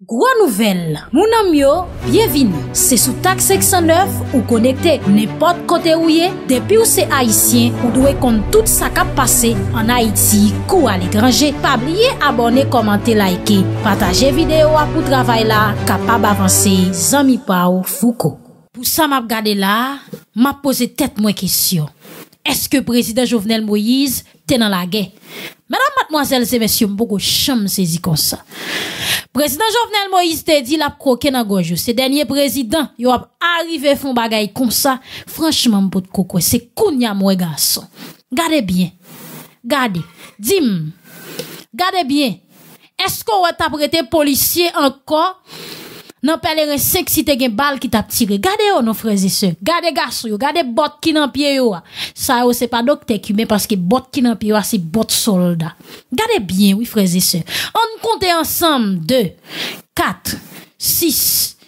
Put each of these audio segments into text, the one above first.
Gwa nouvel, mounan myo, byevini, se sou tak 609 ou konekte nepot kote ou ye, depi ou se Haitien ou dwe kont tout sa kap pase an Haiti kou al ekranje. Pabliye abone, komante, laike, pataje videyo apou travay la, kapab avanse, zami pa ou fuko. Pou sa map gade la, map pose tet mwen kesyon. Eske prezident Jovenel Moïse tenan la gey? Madame, mademoiselles et messieurs, mboko chanm sezi kon sa. Prezident Jovenel Moïse te di la kroke nan gojou. Se denye prezident, yo ap arrive fon bagay kon sa. Franchman mbot kokwe, se kounya mwe gason. Gade bien. Gade. Dim. Gade bien. Esko wè tap rete polisye ankon? Nan pelere sek si te gen bal ki tap tire. Gade yo nou freze se, gade gaso yo, gade bot ki nan pie yo. Sa yo se pa dok te kume, paske bot ki nan pie yo se bot solda. Gade bien, oui freze se. An konte ansam, 2, 4, 6,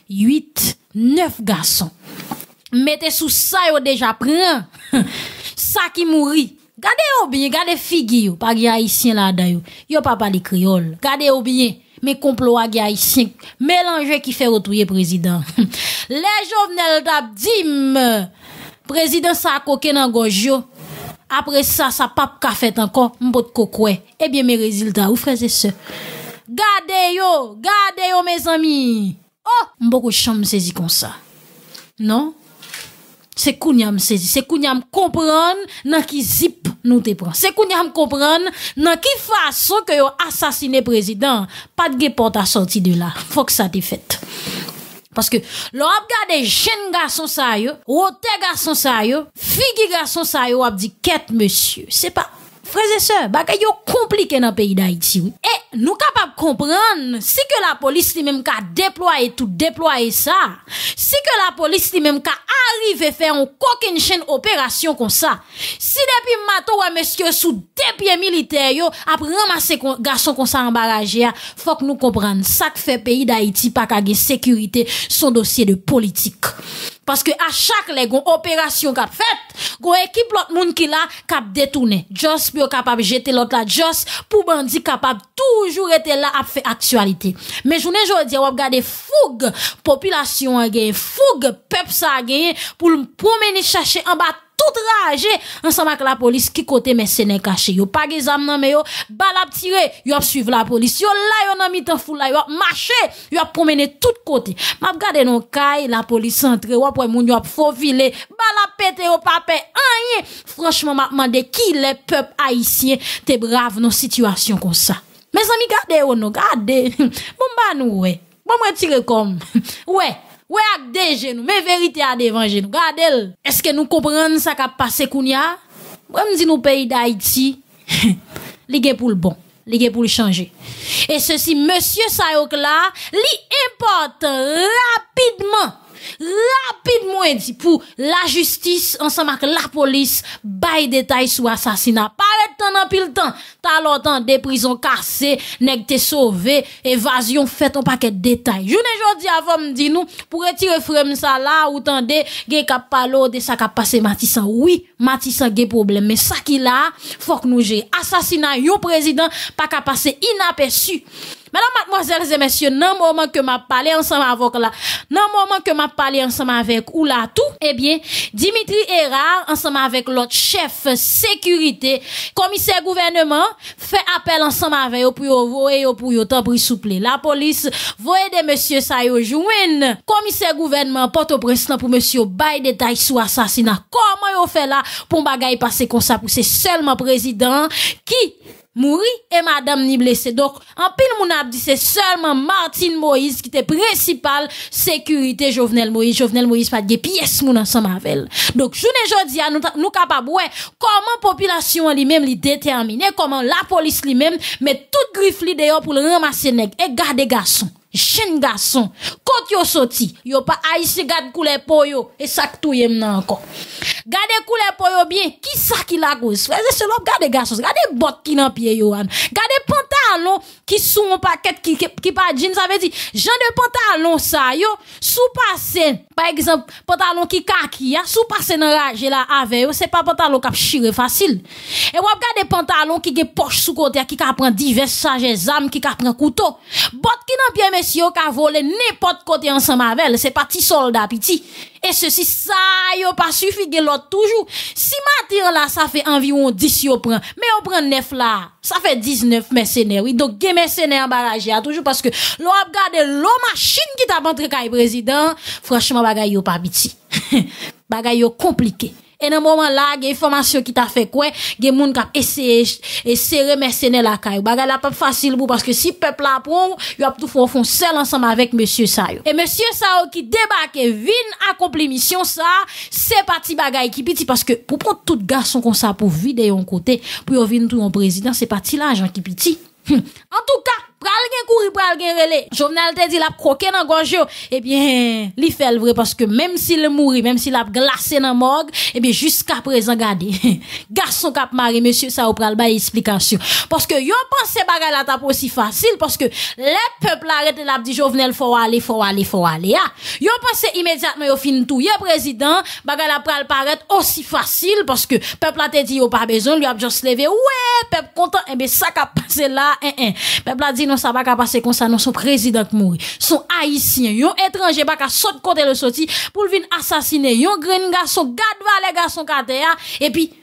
8, 9 gason. Mete sou sa yo deja pren, sa ki mouri. Gade yo bien, gade figi yo, pa gya isyen la da yo. Yo pa pali kriol. Gade yo bien, mais complot à haïtien mélanger qui fait retrouiller président. Les jovenel t'a dit président ça coquin dans gorge après ça ça pas ka fait encore m'bot kokwe eh bien mes résultats ou frères et sœurs. Gardez yo gardez yo mes amis. Oh m'boko chambre saisi comme ça. Non? C'est kounyam saisi c'est kounyam comprendre nan ki zip nous te prend. C'est kounyam comprendre nan ki façon que yo assassiné président. Pas de porte à sortir de là. Faut que ça te fait. Parce que l'on a regardé jeune garçon ça yo, rote garçon ça yo, figi garçon ça yo, a dit quête monsieur. C'est pas Frères et sœurs, bagay yo compliqué dans le pays d'Haïti. Oui. Et nous capables comprendre si que la police lui même ka déployer tout déployer ça, si que la police lui même ka arrive faire une coquine chaîne opération comme ça. Si depuis matin ouais monsieur sous deux pieds militaires yo après ramasser garçon comme ça en barrage faut que nous comprendre ça que fait pays d'Haïti pas ka sécurité son dossier de politique. Parce que à chaque les opération qu'a fait, gon équipe l'autre monde qui là cap détourner. Just pour capable jeter l'autre là just pour bandi capable toujours être là à faire actualité. Mais journée jodi on regarder fougue population a gagné, fougue peuple ça a gagné pour promener chercher en bas tout rage. Ensemble avec la police qui côté mais c'est caché. Yo pas exam nan mais yo bal a tiré yo suivre la police. Yo là yo nan mitan fou là yo marché yo promener tout côté. M'a regarder non kay la police entre ou après moun yo fauviller bal pété au papé rien. Franchement m'a demandé qui les peuple haïtien te brave dans situation comme ça. Mes amis gardez ou non gardez. Bon bah nous ouais. Bon moi tirer comme. Ouais Ouais, ak des genoux, mais vérité à devant genoux. Gardez, est-ce que nous comprenons ça qui a passé kounya? Moi, me dit nous pays d'Haïti, ligue pour le bon, ligue pour le changer. Et ceci, monsieur Sayok là, li importe rapidement rapidement dit pour la justice ensemble avec la police bail détail sur assassinat. Paraît temps en pile temps. T'as longtemps des prisons cassées nèg te sauvé évasion fait un paquet de détails. Journée jodi avant me dit nous pour retirer frème ça là ou tande gen k'ap parler de ça k'ap passé Matissan. Oui Matissan gen problème. Mais ça qui là faut que nous j'ai assassinat yon président pas qu'à passer inaperçu Mesdames, mademoiselles et messieurs, dans le moment que m'a parlé ensemble avec là, dans le moment que m'a parlé ensemble avec ou là tout, eh bien, Dimitri Erard, ensemble avec l'autre chef sécurité, commissaire gouvernement, fait appel ensemble avec eux pour voyer pour yo souple. La police voyez des monsieur ça yo. Commissaire gouvernement porte au président pour monsieur bail détail sur assassinat. Comment yo fait là pour bagay passer comme ça? Pour c'est seulement président qui mouri et madame ni blessé. Donc, en pile moun a dit c'est seulement Martine Moïse qui était principal sécurité Jovenel Moïse. Jovenel Moïse pas de pièces moun ensemble avec. Donc, journée jodi a nous nous capable ouais comment population lui-même li déterminer comment la police lui-même met toute griffe li dehors pour le ramasser nèg et garder garçon jeune garçon, quand yo sorti, yo pas haïtien garde couleur po yo, et ça tout yem nan encore. Gade couleur po yo bien, qui ça qui la cause? Frère, c'est l'homme, gade garçon, gade bot qui nan pied yo an. Gade pantalon qui sou un paquet qui, qui, pas jean, ça veut dire, genre de pantalon ça yo, sous passe, par exemple, pantalon qui kaki, ya, sous passe nan rage la avec yo, c'est pas pantalon qui chire facile. Et wap gade pantalon qui ge poche sous côté, qui ka prend divers charges âmes, qui ka prend couteau. Bot qui nan pied mesye yo ka vole nepot kote ansan mavel, se pati solda piti. E se si sa yo pa sufi ge lot toujou. Si matir la sa fe environ 10 yo pran, me yo pran 9 la, sa fe 19 mersenè. Oui, do ge mersenè an baraje a toujou, paske lo ap gade lo machin ki ta bantre kay prezident, franchman bagay yo pa biti. Bagay yo komplike. E nan mouman la, gen informasyon ki ta fe kwe, gen moun kap eseye, eseye remersene la kayo. Bagay la pap fasil pou, paske si pepl la pou, yo ap tou fon fon sel ansam avek Monsie Sayo. E Monsie Sayo ki debake vin akomple misyon sa, se pati bagay ki piti, paske pou pon tout gason kon sa pou vide yon kote, pou yo vin tout yon prezident, se pati la jan ki piti. En tout ka, pral gen kouri, pral gen rele. Jovenel te di la kroke nan gojyo Ebyen, li fel vre Paske menm si le mouri, menm si la glase nan mog Ebyen, jiska prezan gade Garson kap mari, monsye sa ou pral Baye esplikasyon Paske yon panse bagay la tap osi fasil Paske le pepl arete la di Jovenel Fou ale, fou ale, fou ale Yon panse imediatman yo fin tou Yon prezident, bagay la pral paret Osi fasil, paske pepl la te di Yo pa bezon, yo ap jos leve Ouè, pep kontan, ebyen sa kap pase la Pepla di non sa baka pase kon sa non son prezident mouri. Son haisyen Yon etranje baka sot kote le soti Poul vin asasine Yon gren nga son gad vale ga son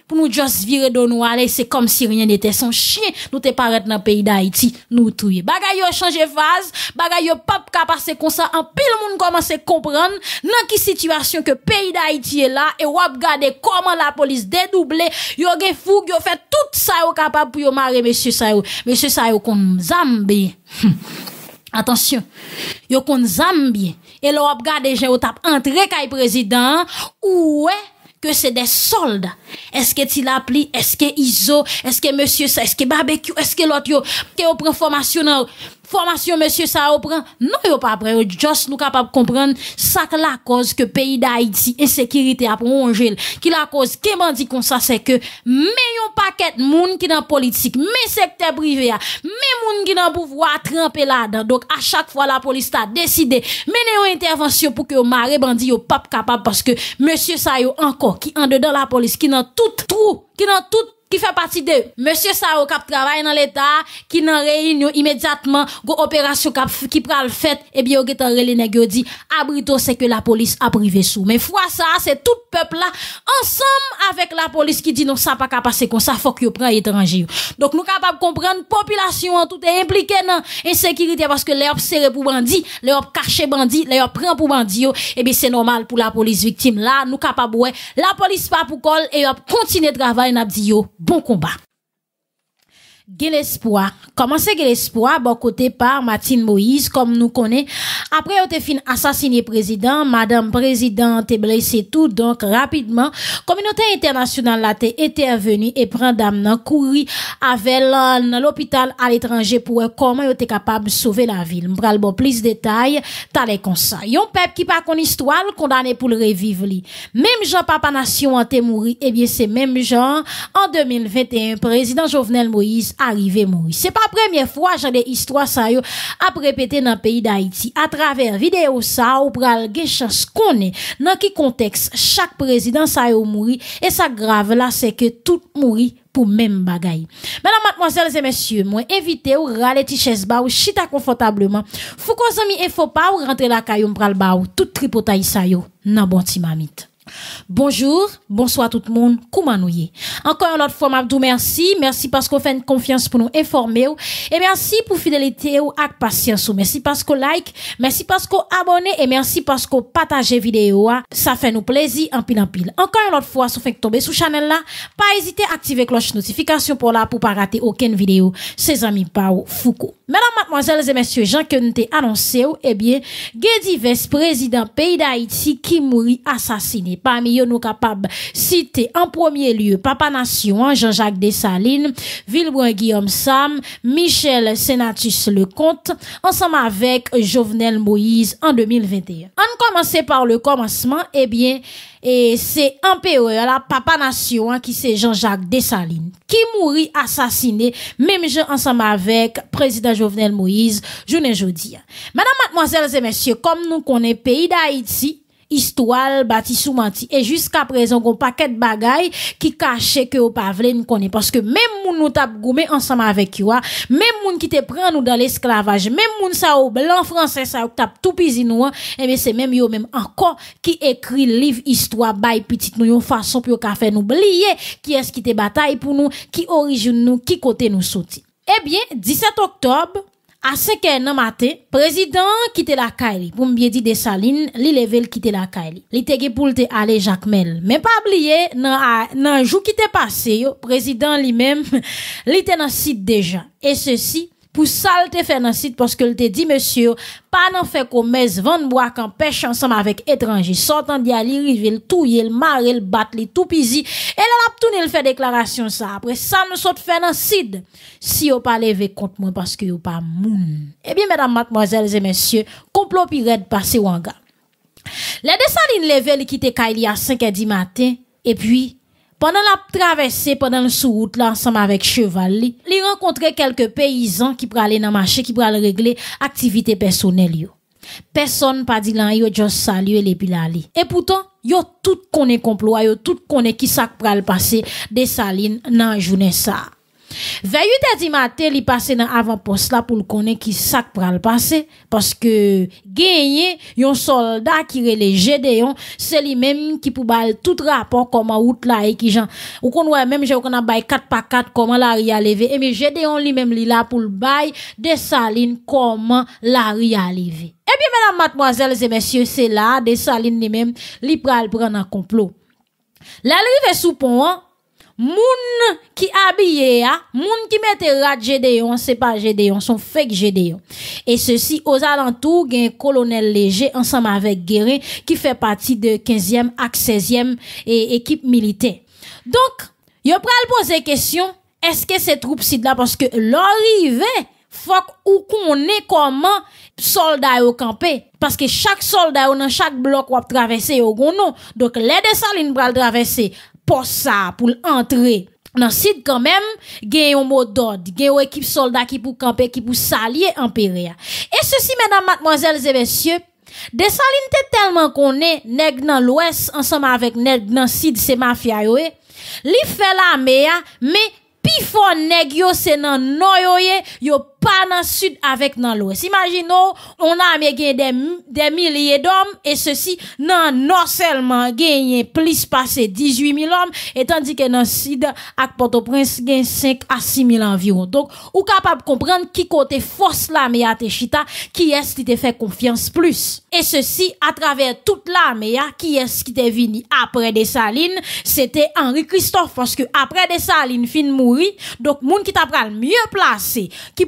kate ya E pi pou nou just vire do nou ale Se kom si rien ete son chien Nou te paret nan peyi da Haiti Nou touye Bagay yo chanje faz Bagay yo pap ka pase kon sa An pil moun komanse kompran Nan ki situasyon ke peyi da Haiti e la E wap gade koman la polis dedouble Yo ge foug yo fe tout sa yo kapab Pou yo mare mesye sa yo Mesye sa yo kon zambi Atensyon Yo kon zambi E lo wap gade tap entre kay prezident que c'est des soldes. Est-ce que tu l'appli? Est-ce que ISO? Est-ce que monsieur ça? Est-ce que barbecue? Est-ce que l'autre yo? Que yo prend formation monsye sa yo pren, non yo pa pren, yo jos nou kapap kompren, sak la ke peyi da Haiti, ensekirite ap ronjel, ki la koz keman di kon sa se ke, men yon paket moun ki nan politik, men sekte prive ya, men moun ki nan pouvwa trempe la dan, dok a chak fwa la polis ta deside, men yon intervensyon pou ke yo mare bandi yo pap kapap, paske monsye sa yo anko, ki an de dan la polis, ki nan tout trou, ki nan tout, ki fè pati de, Monsie Sao kap travay nan l'Etat, ki nan reyn yo imediatman, go operasyon kap ki pral fèt, ebi yo getan rele negyo di, abrito se ke la polis aprive sou. Men fwa sa, se tout pepl la, ansam avek la polis ki di nou sa pa kapase kon sa fok yo pran etranji yo. Dok nou kapap kompren, populasyon an tout e implike nan ensekirite, paske le op sere pou bandi, le op kache bandi, le op pran pou bandi yo, ebi se normal pou la polis viktim la, nou kapap wè, la polis pa pou kol, e op kontine travay nan di yo, Bon combat. Gè l'espoir. Koman se gè l'espoir, bon kote par Matin Moïse, kom nou konen. Apre yo te fin asasini prezident, madame prezident te blese tout, donk rapidman, kominote internasyonal la te ete aveni e pren dam nan kouri avel nan l'opital al etranje pou e koman yo te kapab souve la vil. Mbral bo plis detay, tale konsa. Yon pep ki pa kon istwal, kondane pou l reviv li. Mem jan papa nasyon an te mouri, ebye se mem jan, an 2021, prezident Jovenel Moïse, arrive moui. Se pa premye fwa jan de histwa sa yo ap repete nan peyi da Haiti. A traver video sa ou pral ge chans konen nan ki konteks chak prezident sa yo moui e sa grave la se ke tout moui pou men bagay. Menan matmozèl zè mèsyè, mwen evite ou rale ti chèz ba ou chita konfotableman. Fou kon zami e fò pa ou rentre la kayoun pral ba ou tout tripotay sa yo nan bon ti mamit. Bonjour, bonsoir tout le monde, comment nous y Encore une autre fois, m'abdou merci, merci parce qu'on fait une confiance pour nous informer et merci pour fidélité ou ak patience merci parce qu'on like, merci parce qu'on abonne et merci parce qu'on partage vidéo ça fait nous plaisir en pile en pile. Encore une autre fois, si vous faites tomber sur channel là, pas hésiter à activer cloche notification pour là pour pas rater aucune vidéo. Ses amis Pau Foucault. Mesdames, mademoiselles et messieurs, Jean que nous annoncé, eh bien, il divers président pays d'Haïti qui mourit assassiné Parmi eux, nous capables citer en premier lieu Papa Nation, Jean-Jacques Dessalines, Villebrun Guillaume Sam, Michel Senatus Lecomte, ensemble avec Jovenel Moïse en 2021. On commence par le commencement, eh bien, et c'est empereur, la Papa Nation, hein, qui c'est Jean-Jacques Dessalines, qui mourit assassiné, même ensemble avec président Jovenel Moïse, journée jeudi. Madame, mademoiselles et messieurs, comme nous connaissons pays d'Haïti, istwal bati sou manti. E jiska prezon kon paket bagay ki kache ke ou pa vle nou konen. Paske mem moun nou tap goume ansama avek yo a, mem moun ki te pren nou dan l'esklavaj, mem moun sa ou blan franse sa ou tap tou pizi nou a, ebe se mem yo mem ankon ki ekri liv istwa bay pitit nou yon fason pi yo ka fe nou bliye ki eski te batay pou nou, ki orijoun nou, ki kote nou soti. Ebyen, 17 oktob, A seke nan mate, prezident kite la kaili pou mbye di de salin, li level kite la kaili. Li tege pou lte ale jakmel. Men pa bliye nan jou kite pase yo, prezident li mem, li te nan sit deja. E se si, pou salte fè nan sit poske lte di monsyo, pa nan fè komez van mwa kan pech ansam avèk etranji, sotan di ali rive, l touye, l mare, l bat, li tou pizi, e l ap toune l fè deklarasyon sa, apre sa m sot fè nan sit, si yo pa leve kont mwen paske yo pa moun. Ebyen, mèdam matmoazèl zè monsyo, komplo pi red pase wanga. Le desan din leve li kite ka ili a 5 edi maten, e pwi, Pendan la travesse, pendan le sou route la ansam avek cheval li, li renkontre kelke peyizan ki prale nan mache, ki prale regle aktivite personel yo. Person pa di lan yo jos salye le pila li. E poutan, yo tout konen komplo, yo tout konen ki sak prale pase de salin nan jounen sa. Veyu te di mate li pase nan avan pos la pou l konen ki sak pral pase Paske genye yon soldat ki rele Gedeon Se li menm ki pou bal tout rapor koman wout la e ki jan Ou kon wè menm jè wè konan bay 4x4 koman la ri aleve Eme Gedeon li menm li la pou l bay de salin koman la ri aleve Ebi menam matmoazel zè mèsyè se la de salin li menm li pral pran nan komplo La li ve soupon an Moun ki abye ya, moun ki mette rat Gedeon, se pa Gedeon, son fek Gedeon. E se si, os alantou gen kolonel leje ansam avek Geren ki fe pati de 15e ak 16e ekip milite. Donk, yo pral pose kesyon, eske se troupe si la, paske lorive, fok ou konen koman solday ou kampe, paske chak solday ou nan chak blok wap travese yo gounou. Donk, le de salin pral travese, pou sa, pou l'entre nan sit kanmem, gen yon modod, gen yon ekip soldat ki pou kampe, ki pou salye emperia. E se si, mèdam, matmoazèl, zè vèsyè, de salin te telman konen, neg nan lwes, ansama avèk neg nan sit se mafya yo e, li fè la me ya, me pi fò neg yo se nan no yo ye, yo pa nan sud avek nan lwes. Imagino, on a ame genye de milye dom, e se si nan non selman genye plis pase 18 mil om, etan di ke nan sid ak Port-au-Prince genye 5 a 6 mil anviron. Donk, ou kapab komprende ki kote fos la meya te chita, ki es ti te fe konfians plus? E se si, a traver tout la meya, ki es ki te vini apre de Saline, se te Henri Christophe, foske apre de Saline fin mouri, donk moun ki ta pral mye plase, ki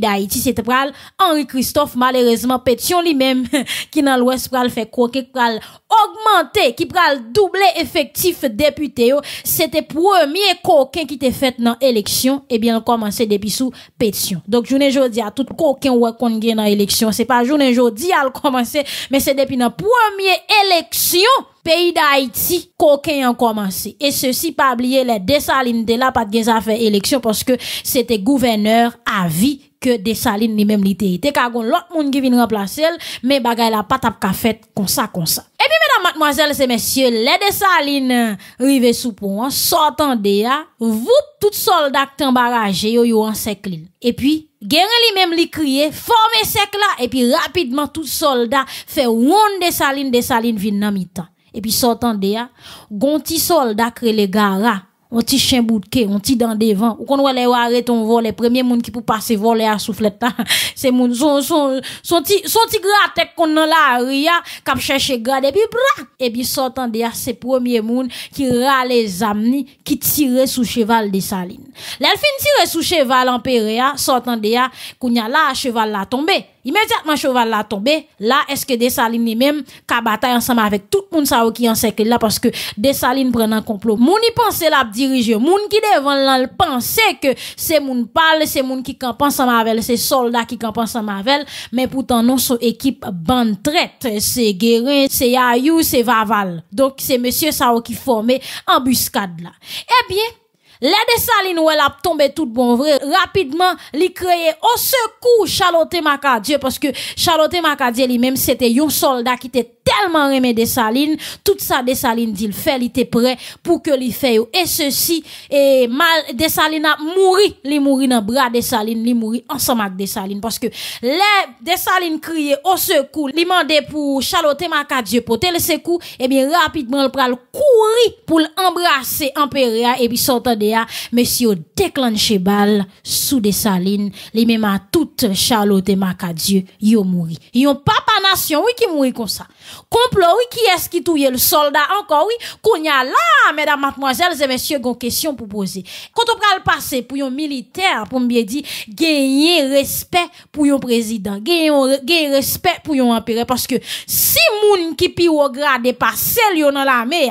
da Haiti, se te pral Henri Christophe, malerezman, petyon li menm ki nan lwes pral kwa, ki pral augmente, ki pral double efektif depute yo, se te premier koken ki te fet nan eleksyon, ebyen komanse depi sou petyon. Donk jounen jodi a tout koken wakon gen nan eleksyon, se pa jounen jodi al komanse, men se depi nan premier eleksyon, peyi da Haiti, koken yon komanse. E se si pa abliye le desaline de la pat gen zafè eleksyon, poske se te gouverneur a vi ke desaline ni menm li te ite. Kagon lot moun ki vin remplase el, me bagay la pat ap ka fet konsa konsa. E pi menan matmoazel se mesye, le desaline rive soupon, sotan de ya, vout tout soldat baraje yo yo an sek li. E pi, geren li menm li kriye, forme sek la, e pi rapidman tout soldat fe woun desaline, desaline vin nan mi tan. E pi sotan de ya, gonti solda kre le gara, On ti chen boutke, on ti dan devan. Ou kon wè lè ware ton vol, lè premye moun ki pou pase vol lè a souflet ta. Se moun, son ti gratek kon nan la ria, kap chèche grade, epi bra! Epi sotan de ya, se premye moun ki rale zamni, ki tire sou cheval de saline. Lè l fin tire sou cheval anpe rea, sotan de ya, koun ya la cheval la tombe. Imediatman cheval la tombe, la eske desaline ni menm ka batay ansama avek tout moun sa ou ki ansekle la paske desaline pren nan complot. Moun y pense la ap dirije, moun ki devan lan l pense ke se moun pale, se moun ki kampan sa mavel, se soldat ki kampan sa mavel, men poutan non sou ekip ban tret, se geren, se yayou, se vaval. Donk se monsye sa ou ki forme ambuskad la. Ebyen, Le desaline ou el ap tombe tout bon vre, rapidman li kreye o sekou chalote makadye, paske chalote makadye li menm sete yon soldat ki te telman reme desaline, tout sa desaline di l fe, li te pre pou ke li fe yo. E se si, e mal desaline ap mouri, li mouri nan bra desaline, li mouri ansamak desaline, paske le desaline kriye o sekou, li mande pou chalote makadye pote le sekou, e bi rapidman l pral kouri pou l embrase emperia, e bi sotan de Mesyo deklanche bal sou de salin Li mema tout chalote maka Diyo Yo mouri Yon papa nasyon wiki mouri kon sa Komplo wiki eski touye l soldat Anko wiki konya la Medan matmoazel ze mesyo gon kesyon pou pose Konto pral pase pou yon militer Pou mbye di genye respet Pou yon prezident Genye respet pou yon empire Paske si moun ki pi wograde Pa sel yon nan la me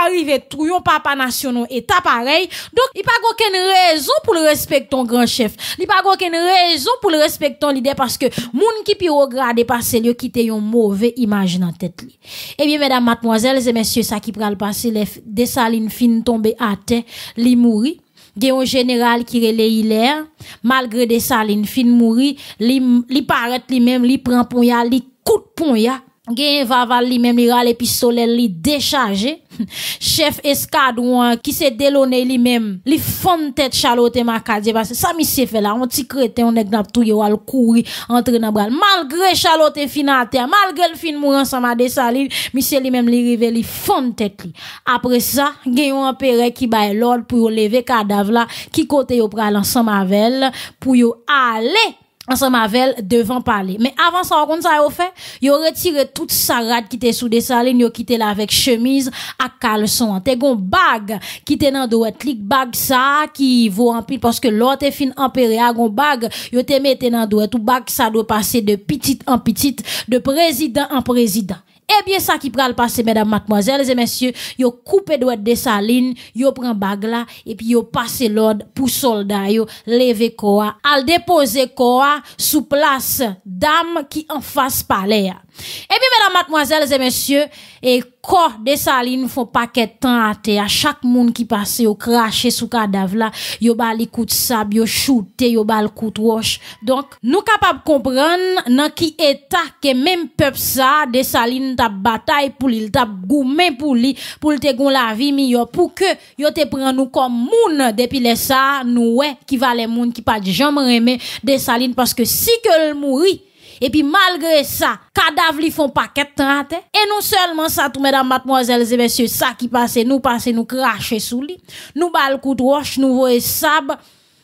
Arrive tou yon papa nasyon nou Eta parey Donc, il n'y a pas aucune raison pour le respecter ton grand chef. Il n'y a pas aucune raison pour le respecter ton leader parce que moun qui pi regarder passer qui quitté une mauvaise image dans tête li. Eh bien, mesdames, mademoiselles et messieurs, ça qui pral passer, les salines fin tombé à terre, li mouri. Gen un général qui relè Hilaire, malgré des salines fin mouri, li, li paraît li même, li prend pon ya, li coup de pon ya, Gen vaval li même li rale pistolet li déchargé. Chef escadron qui se délonné li même li fond tête chalote makadje parce ça monsieur fait là. On ti crétin on est tout yo al courir entre dans bral. Malgré chalote finate malgré le fin mourir ensemble de salines monsieur li même li rive li fond tête li. Après ça gen un empereur qui bail l'ordre pour lever cadavre là qui côté yo pral ensemble avec pour yo aller ensemble avec devant parler. Mais avant ça, on ça a fait, yo retiré toute sarade qui était sous des salines, yo quitté là avec chemise à caleçon. Te gon bag qui était dans droite, lik bag ça qui vaut en pile parce que l'autre est fin empéré à gon bag, yo te mette dans droite, tout bag ça doit passer de petite en petite, de président en président. Eh bien, ça qui pral passer, mesdames, mademoiselles et messieurs, yo coupé doigt de saline, yo prend bag là, et puis yo passe l'ordre pour soldats yo, lever quoi, al déposer quoi sous place dame qui en face palais. Eh bien, mesdames, mademoiselles et messieurs, et corps de saline font paquet de à. Chaque monde qui passe, yo craché sous cadavre là, yo bali coup de sable, yo shooté, yo bal coup de roche. Donc, nous capables comprendre dans qui état que même peuple ça, de saline t'a bataille pour lui, t'a goumé pour lui, pour te gon la vie meilleure, pour que yo te prend nous comme moun depuis les ça, nous ouais, qui va les moun qui pas jamais aimer de saline parce que si que le mourit, et puis malgré ça, cadavres li font paquet de Et non seulement ça, tout mesdames, mademoiselles et messieurs, ça qui passe, nous passe, nous cracher sous lui. Nous bal de roche, nous voyons sable.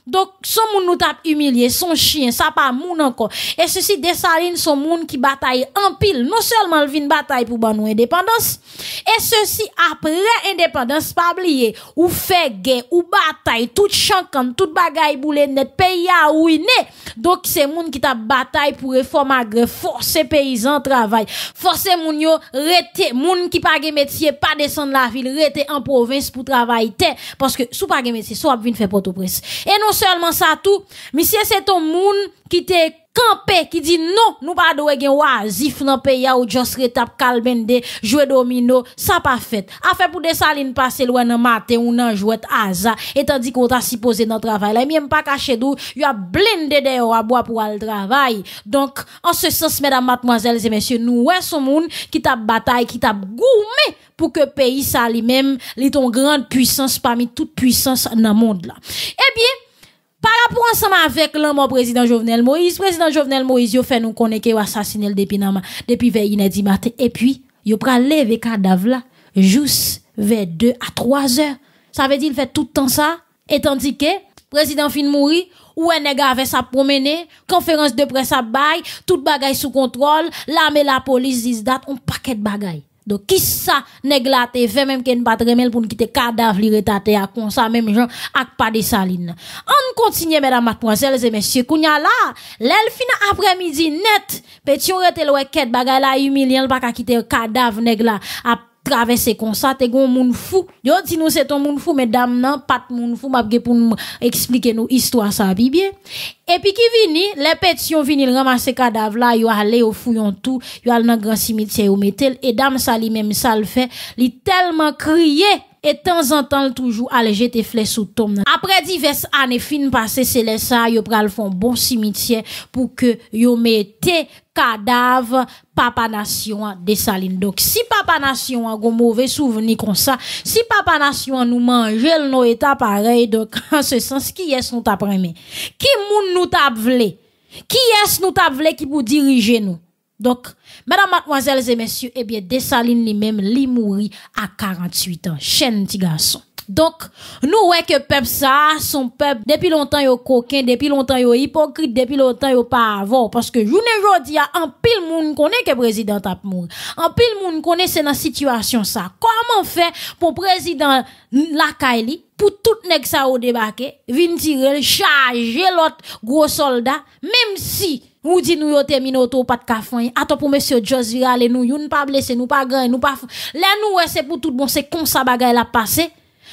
Donc, son moun nous tape humilié, son chien, ça pas moun encore. Et ceci, Dessalines, son moun qui bataille en pile. Non seulement il vient bataille pour ban indépendance. Et ceci, après indépendance, pas oublier, ou fait guerre, ou bataille, tout chancan, tout bagaille boule net, pays a ruiné. Donc, c'est moun qui t'a bataille pour réforme agré, forcer paysans travail, forcer moun yo rete, moun qui pas métier, pas descendre la ville, rete en province pour travailler, parce que sous pas métier, soit vinn faire porte-presse. Et non seulement ça tout, monsieur c'est ton moun qui te campé qui dit non, nous pas doit gen oisif dans pays ou just retap kalbende, jouer domino, ça pas fait. A fait pour des salines passer loin dans matin ou nan jouet aza, et tandis qu'on t'a supposé dans travail. Là, même pas caché d'où, y a blindé dehors à boire pour aller travail. Donc, en ce sens, mesdames, mademoiselles et messieurs, nous, ouais, son moun qui t'a bataille, qui t'a gourmé pour que pays ça lui-même, li ton grande puissance parmi toute puissance dans le monde là. Eh bien, par rapport ensemble avec l'homme président Jovenel Moïse, président Jovenel Moïse, il fait nous connaître qu'il assassiné depuis depuis vers matin et puis il pral lever cadavre là juste vers 2 à 3 heures. Ça veut dire il fait tout le temps ça et tandis que président fin mourir ou un nègre avec sa promener, conférence de presse à bail, tout bagaille sous contrôle, l'armée la police disent date un paquet de bagaille. Donc, qui ça, nèg fait même qu'en pas remel pour quitter cadavre li retate à comme ça, même gens, ak pas de saline. On continue, mesdames, mademoiselles et messieurs, kounya là, l'el fin après-midi net, pétion rete le ket bagay la humiliant, pas quitter cadavre nèg la, traverser comme ça te gon moun fou. Yo dit nous c'est ton moun fou mesdames nan pas moun fou m'a pour nous expliquer nous histoire ça bien. Et puis qui vini les pétions vini ramasser cadavre là yo aller au fouillon tout yo aller dans grand cimetière ou metel et dame ça lui même ça le fait li tellement crié et tan zan tan l toujou al jete fle sou tom nan. Apre divers ane fin pase, se lesa yo pral fon bon simitye pou ke yo mette kadav papa nasyon desaline. Dok si papa nasyon an goun mouve souveni kon sa, si papa nasyon an nou manjel nou eta parey, dok an se sens ki yes nou tap reme. Ki moun nou tap vle? Ki yes nou tap vle ki pou Dok, mèdam matmoazèles et ebyen eh desaline li mèm li mouri a 48 an. Chèn ti gason. Donk nou wè ke pep sa, son pep depi lontan yo koken, depi lontan yo hipokrit, depi lontan yo pa avon. Paske jounen jodi ya, an pil moun konen ke prezident ap moun. An pil moun konen se nan situasyon sa. Koman fe pou prezident lakay li, pou tout nek sa ou debake, vin tirel, chaje lot gro soldat, mem si ou di nou yo temine oto pat kafan, ato pou mèsyo Jos virale nou, yon pa blese, nou pa gren, nou pa... Lè nou wè se pou tout bon se konsa bagay la pase,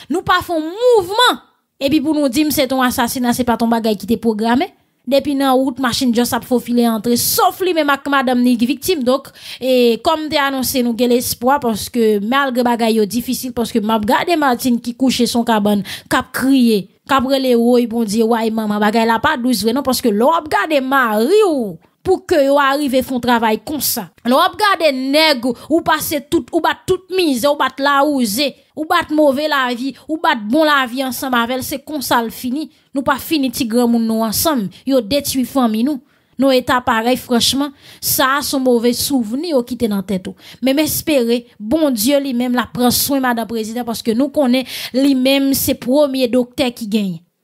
Nou pa fon mouvman. E pi pou nou dim se ton asasina se pa ton bagay ki te programe. Depi nan wout, machin jos ap fofile entre. Sof li men mak madam ni ki viktim. Dok, e kom te anonse nou gel espoi. Paske malge bagay yo difisil. Paske mab gade Martin ki kouche son kaban. Kap kriye. Kap rele woy bon di woy mama bagay la pa douz vre. Non, paske lo ap gade mari ou. pou ke yo arrive fon travay kon sa. Lo ap gade neg ou pase tout, ou bat tout mize, ou bat la ouze, ou bat mouve la vi, ou bat bon la vi ansam avel, se kon sa l fini. Nou pa fini ti gran moun nou ansam, yo fami nou. Nou eta parey franchman, sa a son mouve souveni yo kite nan tetou. Men me espere, bon li men la pran souen madan prezident, paske nou konen li men se promye dokter ki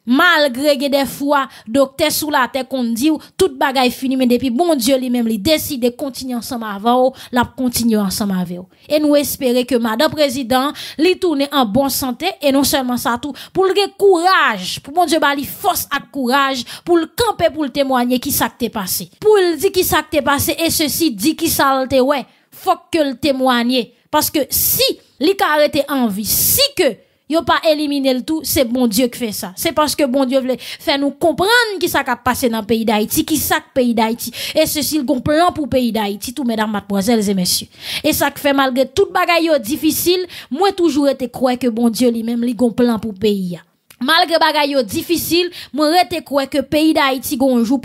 genye. Malgre ge defwa, dokte sou la te kon di ou, tout bagay fini men depi, bon diyo li menm li deside kontini ansama ava ou, la kontini ansama ave ou. E nou espere ke madan prezident li toune an bon sante, e non selman sa tou, pou lge kouraj, pou bon diyo ba li fos ak kouraj, pou lkampe pou ltemwanye ki sak te pase. Pou l di ki sak te pase, e se si di ki salte we, fok ke ltemwanye. Paske si li ka arete anvi, si ke, Yo pa elimine l tou, se bon Diyo ki fe sa. Se paske bon Diyo vle fe nou kompran ki sa ka pase nan peyi da iti, ki sa k peyi da iti. E se sil gon plan pou peyi da iti, tou medan matmoazel ze mesyu. E sa ke fe malge tout bagay yo difisil, mwen toujou rete kwe ke bon li menm li gon plan pou peyi ya. Malge bagay yo difisil, mwen rete kwe ke peyi da iti gon jou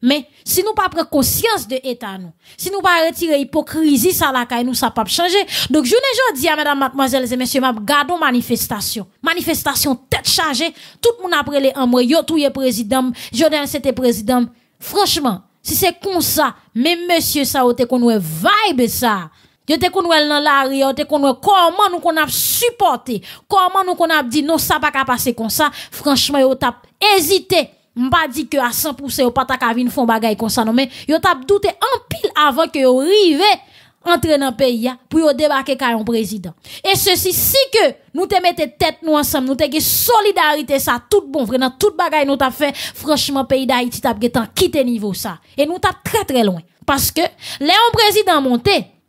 Men, si nou pa pre konsyans de etan nou, si nou pa retire hipokrizi sa lakay nou, sa pa p chanje. Dok jounen joun di a mèdam matmoazèl zè mèsyè mèp, gado manifestasyon. Manifestasyon tèt chanje, tout moun apre le amre, yo touye prezidam, jounen sete prezidam. Franchman, si se kon sa, mè mèsyè sa ou konwe vibe sa, yo te konwe nan lari, yo te konwe koman nou kon ap supporte, koman nou kon ap di nou sa pa ka pase kon sa, franchman yo tap ezite. Mpa di ke a 100% yo patak avin fon bagay konsa nou men, yo tap doute an pil avan ke yo rive entre nan peyi ya pou yo debake kayon prezident. E se si si ke nou te mette tet nou ansam, nou te ge solidarite sa tout bon, vre nan tout bagay nou tap fe, franchman peyi da iti tap getan kite nivou sa. E nou tap tre tre loin. Paske le an prezident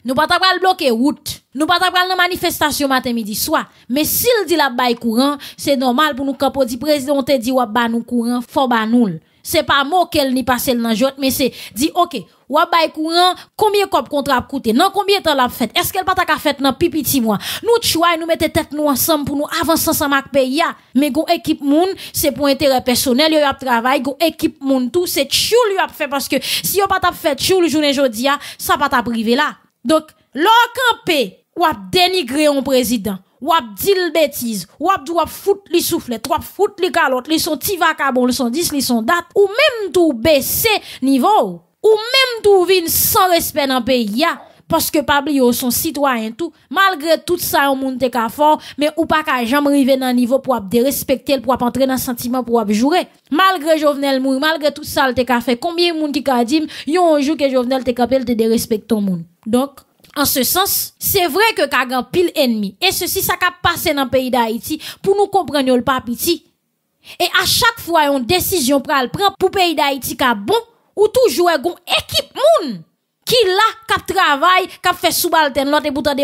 monte, nou patak pral bloke wout. Nou patak pral nan manifestasyon maten midi swa, me sil di la bay kouran, se normal pou nou kapo di prezidente di wap ba nou kouran, fò ba noul. Se pa mò kel ni pase l nan jot, me se di, ok, wap bay kouran, koumye kop kontra ap koute, nan koumye tan la ap fèt, eske l patak ap fèt nan pipiti mwa. Nou chouay nou mette tèt nou ansam pou nou avansan sa mak pe ya, me go ekip moun, se pou entere personel, yo ap travay, go ekip moun tou, se choul yo ap fèt, paske si yo pat ap fèt choul jounen jodi ya, sa pat rive la. Dok, lò kanpe, wap denigre yon prezident, wap dil betiz, wap dou wap foute li souflet, wap foute li kalot, li son ti vakabon, li son dis, li son dat, ou menm tou bese nivou, ou menm tou vin san respet nan peyi ya, paske pabli yo son sitwayen tou, malgre tout sa yon moun te ka for, men ou pa ka jam rive nan nivou pou wap de respektel, pou wap entre nan sentimen pou wap jure, malgre jovenel moun, malgre tout sa l te ka fe, kombien moun ki ka dim, yon jou ke jovenel te te de respekton moun, donk, En se sens, se vre ke kagan pil enmi. E se si sa ka pase nan peyi da Haiti pou nou komprenyo l papiti. E a chak fwa yon desisyon pral pran pou peyi da Haiti ka bon ou toujou e gon ekip moun. Ki la kap travay, kap fe soubalten lote boutan de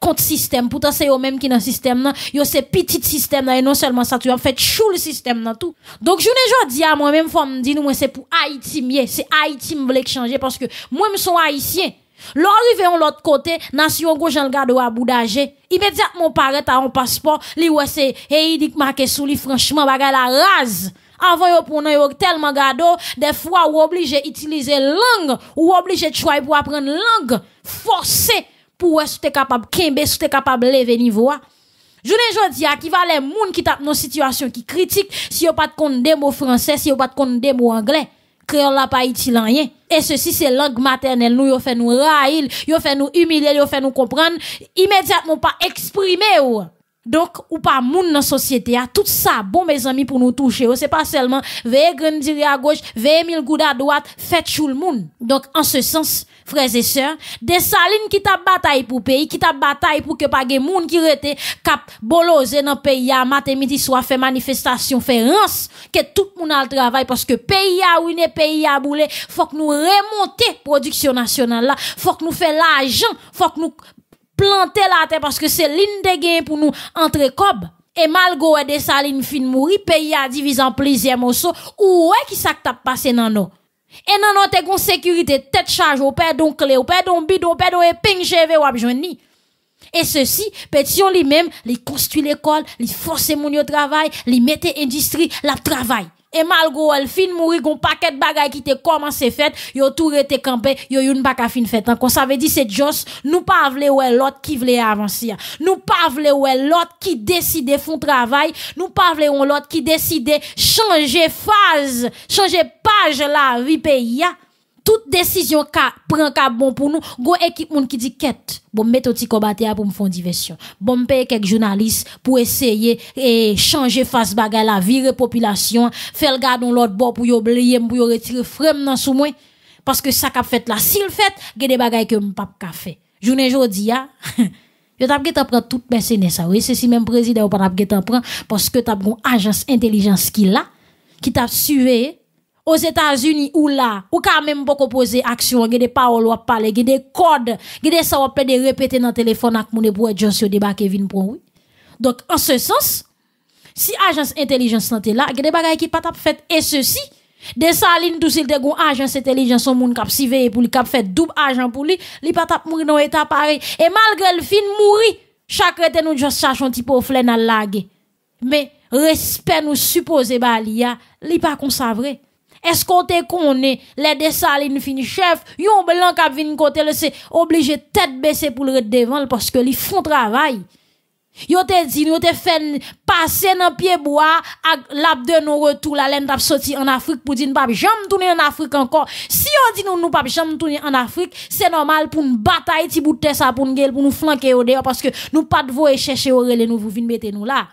kont sistem. Poutan se yo menm ki nan sistem nan, yo se pitit sistem nan e non selman sa tou yon fet chou l sistem nan tou. Donk jounen jwa di a mwen menm fwa mdi nou mwen se pou Haiti miye. Se Haiti mwen vle k chanje paske mwen mson Haitien. L'orive yon lot kote, nasyon go jan lgado a boudaje, imediat moun paret a yon paspor, li wese, e yi dik make sou li franchman bagay la raz. Avon yo pou nan yo telman gado, de fwa ou oblije itilize lang, ou oblije chwae pou apren lang, force pou wè sou te kapab kembe, sou te kapab leve nivou a. Jounen jodi a ki va le moun ki tap nou situasyon ki kritik, si yo pat kon demo franse, si yo pat kon demo angle, kreol la pa iti lan yen. E se si se lang maternel nou yo fè nou rail, yo fè nou humiliel, yo fè nou kompran, imediat moun pa eksprime ou a. Donk ou pa moun nan sosyete a, tout sa bon me zami pou nou touche. Ou se pa selman veye grandiri a goj, veye mil gouda a doat, fet chou l moun. Donk an se sens, freze se, de salin ki tap batay pou peyi, ki tap batay pou ke pa ge moun ki rete kap boloze nan peyi a, matemiti swa fe manifestasyon, fe rans, ke tout moun al travay, paske peyi a ou ne peyi a boule, fok nou remonte produksyon nasyonal la, fok nou fe la ajan, fok nou... plante la te paske se lin de gen pou nou entre kob. E mal go e de sa lin fin mouri, pe ya divizan plizye moso, ou we ki sak tap pase nan nou. E nan nou te sekurite, tet chaj ou pe don kle, ou pe don bid, ou pe don e ping cheve wap jwenni. E se si, petyon li konstu l'ekol, li fose moun yo travay, li mette industri la travay. E mal go el fin mouri goun paket bagay ki te koman se fet, yo tou rete kampe, yo yon baka fin fet. Kon sa ve di se jos, nou pa vle ou el lot ki vle avansi ya. Nou pa vle ou el lot ki deside fon travay, nou pa vle ou el lot ki deside chanje faz, chanje paj la vi pe ya. Tout desisyon ka pren ka bon pou nou, go ekip moun ki di ket, bom met oti kobate a pou m fon diversyon. Bom peye kek jounalist pou eseye e chanje fas bagay la vire populasyon, fel gade on lot bo pou yo bleye m pou yo retire frem nan sou mwen. Paske sa kap fet la sil fet, ge de bagay ke m pap ka fe. Jounen jodi ya, yo tap ge tap pran tout mese nesa. Ou e se si men prezide ou pa tap ge tap pran, paske tap gon ajans intelijans ki la, ki tap suveye, Os Etats-Unis ou la, ou ka menm pou ko pose aksyon, ge de paol wap pale, ge de kod, ge de sa wap ple de repete nan telefon ak moun e e yo deba Kevin Proui. Donk, an se sens, si ajans intelijans nan te la, ge de bagay ki pat ap fet, e se si, de sa alin tou sil te goun ajans intelijans son moun kap siveye pou li kap fet doub ajans pou li, li pat ap mouri e fin mouri, chachon flen al lage. Me, respe nou suppose ba li. Eskote konen, le de salin fin chef, yon blan kap vin kote le se oblije tet bese pou le ret devan, paske li fon travay. Yo te din, yo te fen pase nan pieboa, ak lap de nou retou la len tap soti an Afrik pou din papi, jam touni an Afrik ankon. Si yo di nou nou papi, jam touni an Afrik, se normal pou nou batay ti boute sa pou nou gel, pou nou flanke yo deyo, paske nou pat vo e cheshe orele nou vou vin bete nou la.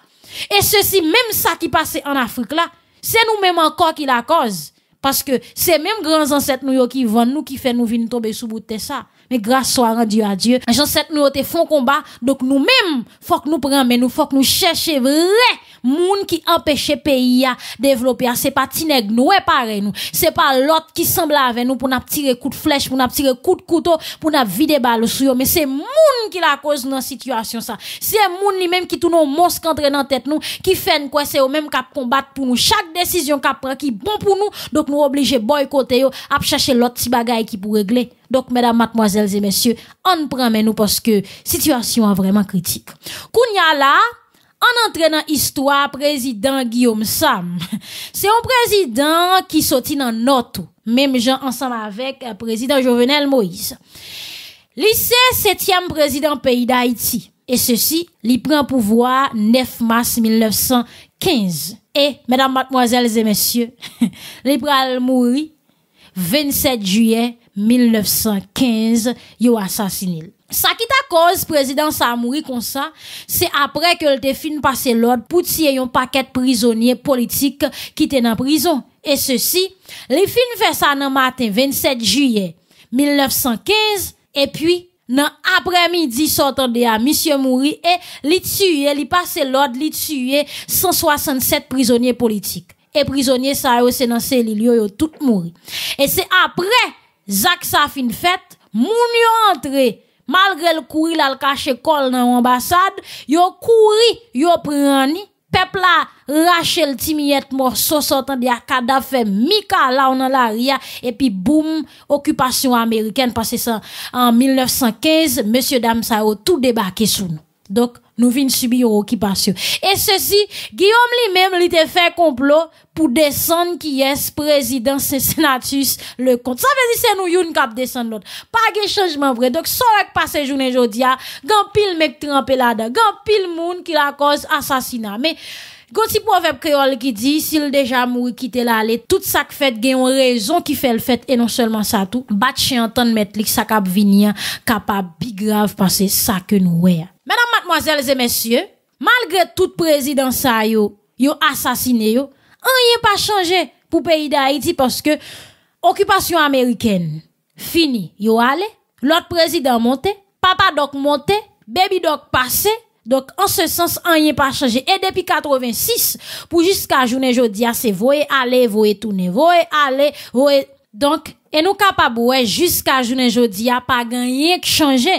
E se si, menm sa ki pase an Afrik la, se nou menm ankon ki la koz. Paske se menm gran zanset nou yo ki van nou ki fe nou vin tobe sou boute sa. Me grase so a rendu a Diyo. Janset nou yo te fon komba. Dok nou menm fok nou premen nou. Fok nou cheshe vre moun ki empeshe peyi ya devlopi ya. Se pa tineg nou e pare nou. Se pa lot ki sembla ave nou pou nap tire kout flech. Pou nap tire kout kouto. Pou nap vide balo sou yo. Me se moun ki la koz nan situasyon sa. Se moun li menm ki tou nou monsk entre nan tet nou. Ki fen kwa se yo menm kap kombat pou nou. Chak desisyon kap pre ki bon pou nou. Dok nou oblije boykote yo ap chache lot si bagay ki pou Dok, mèdam, matmoazèlz et mèsyè, an prèmè nou poske situasyon an vreman kritik. Koun ya la, an antre nan histwa prezident Guillaume Sam. Se yon prezident ki soti nan notou, mèm jan ansan avèk prezident Jovenel Moïse. Li se setyem prezident peyi d'Haïti, e se si li pren pouvoi 9 mars 1915. E, mèdam, matmoazèlz et mèsyè, li pral mouri 27 juyè 1915 yo asasinil. Sa ki ta koz prezident sa amouri kon sa, se apre ke lte fin pase lod pou tiye yon paket prizonye politik ki te nan prizon. E se si, li fin fe sa nan matin 27 juye 1915, e pi nan apre midi sotan de a misye mouri, e li tsuye, li pase lod, li tsuye 167 prizonye politik. E prizonye sa yo se nan se li yo tout mouri. E se apre, Zak sa fin fet, moun yo entre, malgre l kouri lal kache kol nan ambasade, yo kouri, yo prani, Rachel Timiette morceau sortant de Akada fait Mika là on la ria. Et puis boum occupation américaine passé ça en 1915 monsieur dame ça a tout débarqué sous nous. Donc nous venons subir occupation. Et ceci, Guillaume lui-même, il a fait complot pour descendre qui est président Senatus le compte. Ça veut dire c'est nous une cap descendre l'autre. Pas de changement vrai. Donc, ça va passer journée aujourd'hui, gan pile mec trempé là-dedans, gan pile monde qui la cause assassinat. Mais, Gon ti proverbe créole qui dit s'il déjà mouri quitter l'aller tout ça que fait gen raison qui fait le fait et non seulement ça tout bat chien entendre mettre ça cap venir capable bi grave penser ça que nous ouais. Mesdames, mademoiselles et messieurs, malgré tout président ça yo, yo assassiné yo, rien pas changé pour pays d'Haïti parce que occupation américaine fini, yo allé, l'autre président monté, papa doc monté, baby doc passé, donc, en ce sens, rien pas changé. Et depuis 86, pour jusqu'à journée jeudi, c'est voyer aller, voyer tourner, voyer aller, voyer. Donc, et nous capables, jusqu'à journée jeudi, a pas rien qui changé.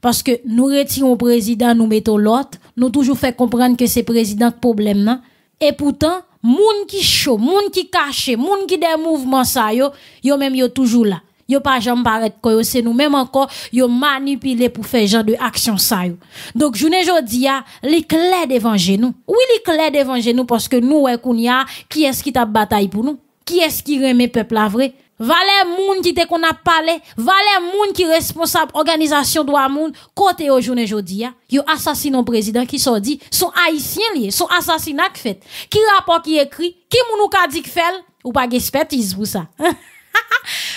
Parce que nous retirons le président, nous mettons l'autre, nous toujours fait comprendre que c'est président problème, non? Et pourtant, moun qui chaud, moun qui caché, moun qui des mouvements ça yo, yo même yo toujours là. Yo pas jamais paraître ko c'est nous même encore yo manipulé pour faire genre de action ça yo. Donc journée jodi a les clés devant nous. Oui les clés devant nous parce que nous ouais kounya qui est-ce qui t'a bataille pour nous? Qui est-ce qui remet peuple la vrai? Valè moun qui te qu'on a parlé, valè moun qui responsable organisation droit moun côté au journée jodi a, yo assassiné président qui sont dit sont haïtiens liés, sont assassinat fait. Qui rapport qui écrit, qui moun ou ka dit fait? Ou pas expertise pour ça.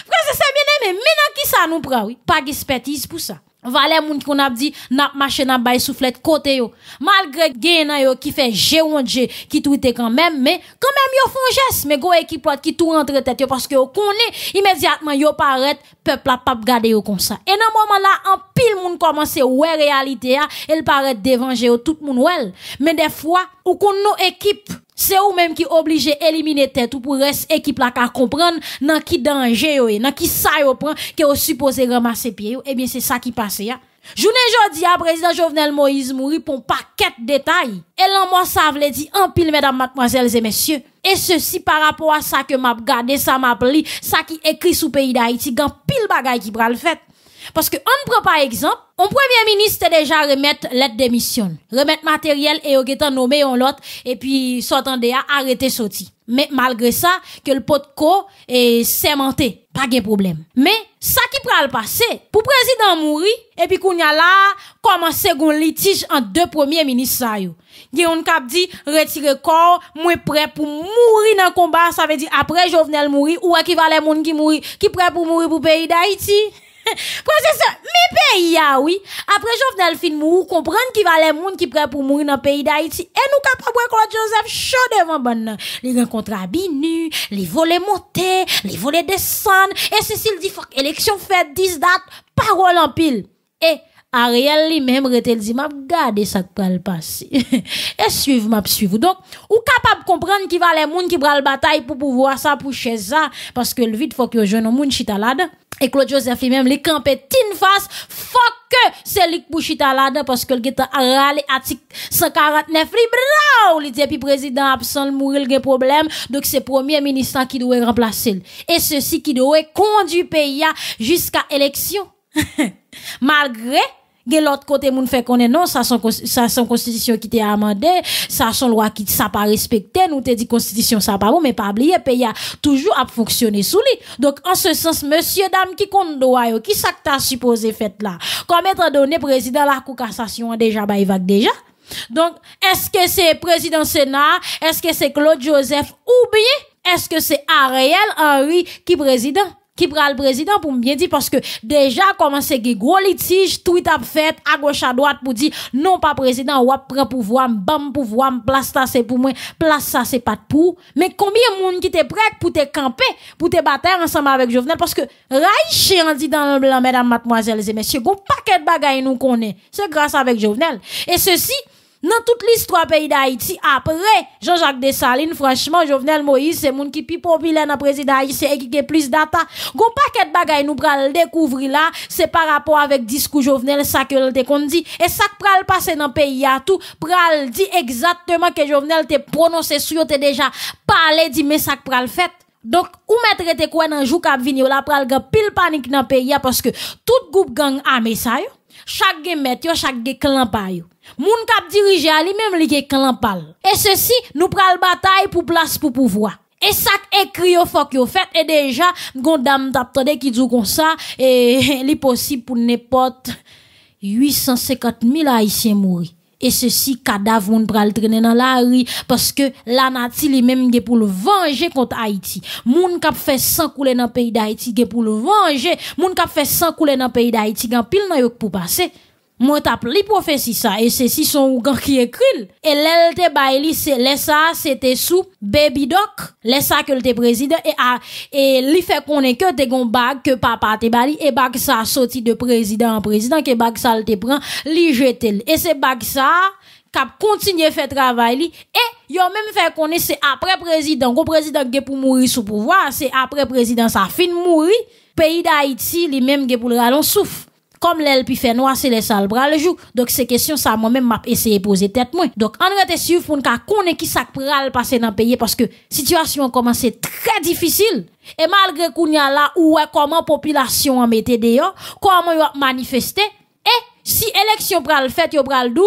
Frère, c'est bien aimé, maintenant qui ça nous prend? Oui, pas expertise pour ça. Valè moun qu'on a dit n'a marché n'a bay soufflette côté yo. Malgré gen yo qui fait G ou quand même mais quand même yo font geste mais go équipe qui tout rentre tête yo parce que yo connaît immédiatement yo paraît peuple a pas garder yo comme ça. Et dans moment là en pile moun commence ouais réalité a, elle paraît devant tout moun. Mais des fois ou qu'on nos équipe c'est ou même qui obligé éliminer tête ou pour reste équipe là qu'à comprendre dans qui danger yo dans qui ça yo prend que au supposé ramasser pied eh bien c'est ça qui passe ya Journée jodi a président Jovenel Moïse mouri pour paquet de détails. Et là moi ça veut dire en pile mesdames mademoiselles et messieurs. Et ceci par rapport à ça que m'a gardé ça m'a pris ça qui écrit sous pays d'Haïti gan pile bagay qui pral fait. Parce que on prend par exemple, on premier ministre déjà remettre lettre démission, remettre matériel et au nommé on l'autre et puis sortant de arrêter sorti. Mais malgré ça que le pot co est sémenté, pas de problème. Mais ça qui pral passer pour président mourir et puis qu'on y a là un litige entre deux premiers ministres ça yo. on cap dit retirer corps, moi prêt pour mourir dans combat, ça veut dire après Jovenel mourir ou équivalent monde qui mourir, qui prêt pour mourir pour pays d'Haïti? Ça, mi pays ya oui. Après Jovenel fin mou, comprendre qui va les moun qui prêt pour mourir dans le pays d'Haïti. Et nous capable Claude Joseph chaud devant bonne. Les rencontres à binu, les volets monter, les volets descendre. Et Cécile dit, faut élection fait 10 dates, parole en pile. Et Ariel lui-même rete dit m'a garder ça qui le passer et suivre m'a suivre donc ou capable comprendre qui va les moun qui pral bataille pour pouvoir ça pour chez ça parce que le vite faut que jeune moun chita là et Claude Joseph lui-même les campé tin face faut que c'est lui chita là parce que le geta râlé article 149 libre il dit puis président absent mourir le problème. Donc c'est premier ministre qui doit remplacer et ceci qui doit conduire pays jusqu'à élection. Malgré gen l'autre côté moun fait connaît non ça son ça son constitution qui était amendé ça son loi qui ça pas respecté nous te dit constitution ça pas bon mais pas oublier pays a toujours à fonctionner sous lui. Donc en ce sens monsieur dame qui compte droit qui ça que supposé fait là? Comme étant donné président la cour cassation déjà ba vague déjà. Donc est-ce que c'est président Sénat est-ce que c'est Claude Joseph ou bien est-ce que c'est Ariel Henry qui président? Qui prend le président pour bien dire parce que déjà commencé que gros litige tweet a fait à gauche à droite pour dire non pas président ou prend pouvoir bam pouvoir place ça c'est pour moi place ça c'est pas pour. Mais combien de monde qui était prêt pour te camper pour te battre ensemble avec Jovenel? Parce que Raïché en dit dans le blanc mesdames mademoiselles et messieurs gon paquet de bagaille nous connaît. C'est grâce avec Jovenel. Et ceci Nan tout l'histoire pays d'Haïti, après Jean-Jacques Dessalines, franchement, Jovenel Moïse, c'est moun qui pi populaire dans président haïtien et qui a plus data. Gon paquet de bagay nous pral découvrir là, c'est par rapport avec discours Jovenel, ça que le te dit. Et ça pral passer dans pays à tout, pral dit exactement que Jovenel te prononcé sur te déjà parlé, dit mais ça pral fait. Donc, ou mettre te quoi dans jou kap vini, la pral gan pile panique dans pays parce que tout groupe gang armé ça yo, chaque gen met yo, chaque gen clan pa yo. Moun kap dirige ali même li gen clan. Et ceci, nous pral bataille pour place pour pouvoir. Et ça écrit au faut yo fait et déjà gon dame t'attendait qui dit comme ça et li possible pour n'importe 850 000 haïtiens mourir et ceci cadavre on pral traîner dans la rue parce que la nati li même pour le venger contre Haïti. Moun k'ap fait sang couler dans pays d'Haïti pour le venger. Moun k'ap fait sang couler dans pays d'Haïti gan pile nan yo pour passer moi tap li prophétie ça et ceci son ougan qui écrit et l'elle te baili c'est ça c'était sous baby doc laisse ça que le président et a et li fait connaître que te gon bag que papa te bali et bag ça sorti de président en président que bag ça te prend li jetel. Et c'est bag ça cap continuer faire travail li et yo même fait connaître c'est après président go président qui pour mourir sous pouvoir c'est après président ça fin mourir pays d'Haïti li même qui pour le rallon souffle comme l'aile puis fait noir c'est les sales bras le jour. Donc ces questions ça moi même m'a essayé poser tête moi. Donc on rete suivre pour nous connaître qui ça pral passer dans pays parce que situation commence très difficile. Et malgré qu'on y a là où comment population en mette dehors comment yo manifester et si élection pral fait yo pral dou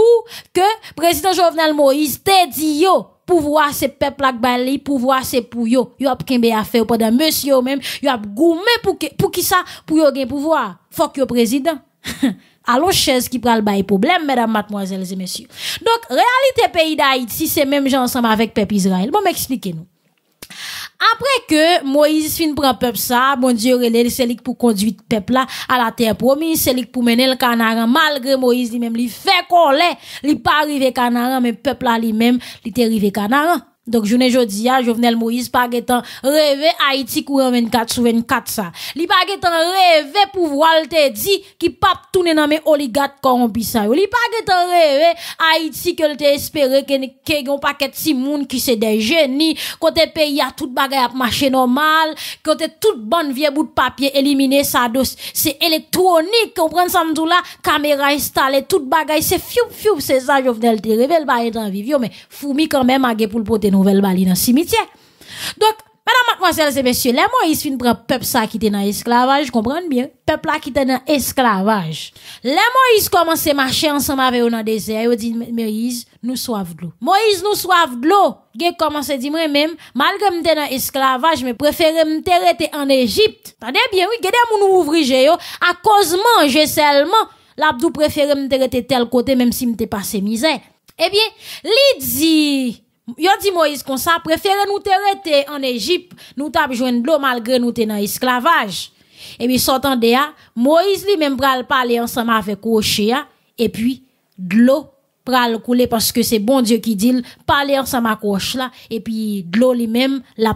que président Jovenel Moïse te dit yo pouvoir c'est peuple ak bali pouvoir c'est pour yo. Yo ap kembe affaire pendant monsieur même yo ap goumé pour pour qui ça? Pour yo gen pouvoir. Faut que président. Allons chaise qui pral bail problème mesdames mademoiselles et messieurs. Donc réalité pays d'Haïti c'est même gens ensemble avec peuple Israël. Bon m'expliquez nous après que Moïse fin prend peuple ça, bon Dieu relève c'est pour conduire peuple là à la terre promise, c'est pour mener le Canaan malgré Moïse lui-même il fait colère, il pas arrivé Canaan mais peuple là lui-même il est arrivé Canaan. Donc, journée a, Jovenel Moïse, pas getan rêvé Haïti courant 24 sur 24 ça. Li pas getan rêvé pouvoir te dit qui pas tourner dans mes oligarques corrompus ça. Li pas getan rêvé Haïti que te espéré que que gon paquet si moun qui c'est des génies, côté pays a tout bagay a marché normal, côté toute bonne vieux bout de papier éliminé ça dos. C'est électronique, comprendre ça là, caméra installée, tout bagay c'est fiou fiou, c'est ça Jovenel te rêvé, le être en vivio mais foumi quand même a pour le nouvelle bali dans cimetière. Donc, Mesdames, mademoiselles et messieurs, les Moïse fin prend peuple ça qui était dans esclavage, comprenez bien? Peuple là qui était dans esclavage. Les Moïse commence à marcher ensemble avec eux dans le désert, ils dit Moïse, nous soif de l'eau. Moïse nous soif de l'eau. Gè commence à dire moi même, malgré m'étais dans esclavage, mais préféré m'être en Égypte. Attendez bien, oui, gade moun ouvri yo, à cause manger seulement, l'abdou préféré m'être tel côté même si m'était passé misère. Eh bien, li dit Yo dit Moïse comme ça, préférez nous te en Égypte, nous t'a joindre de l'eau malgré nous te dans esclavage. Et puis sortant de là, Moïse lui même pral parler ensemble avec Rocher et puis de l'eau pral couler parce que c'est bon Dieu qui dit parler ensemble avec là et puis de l'eau lui même l'a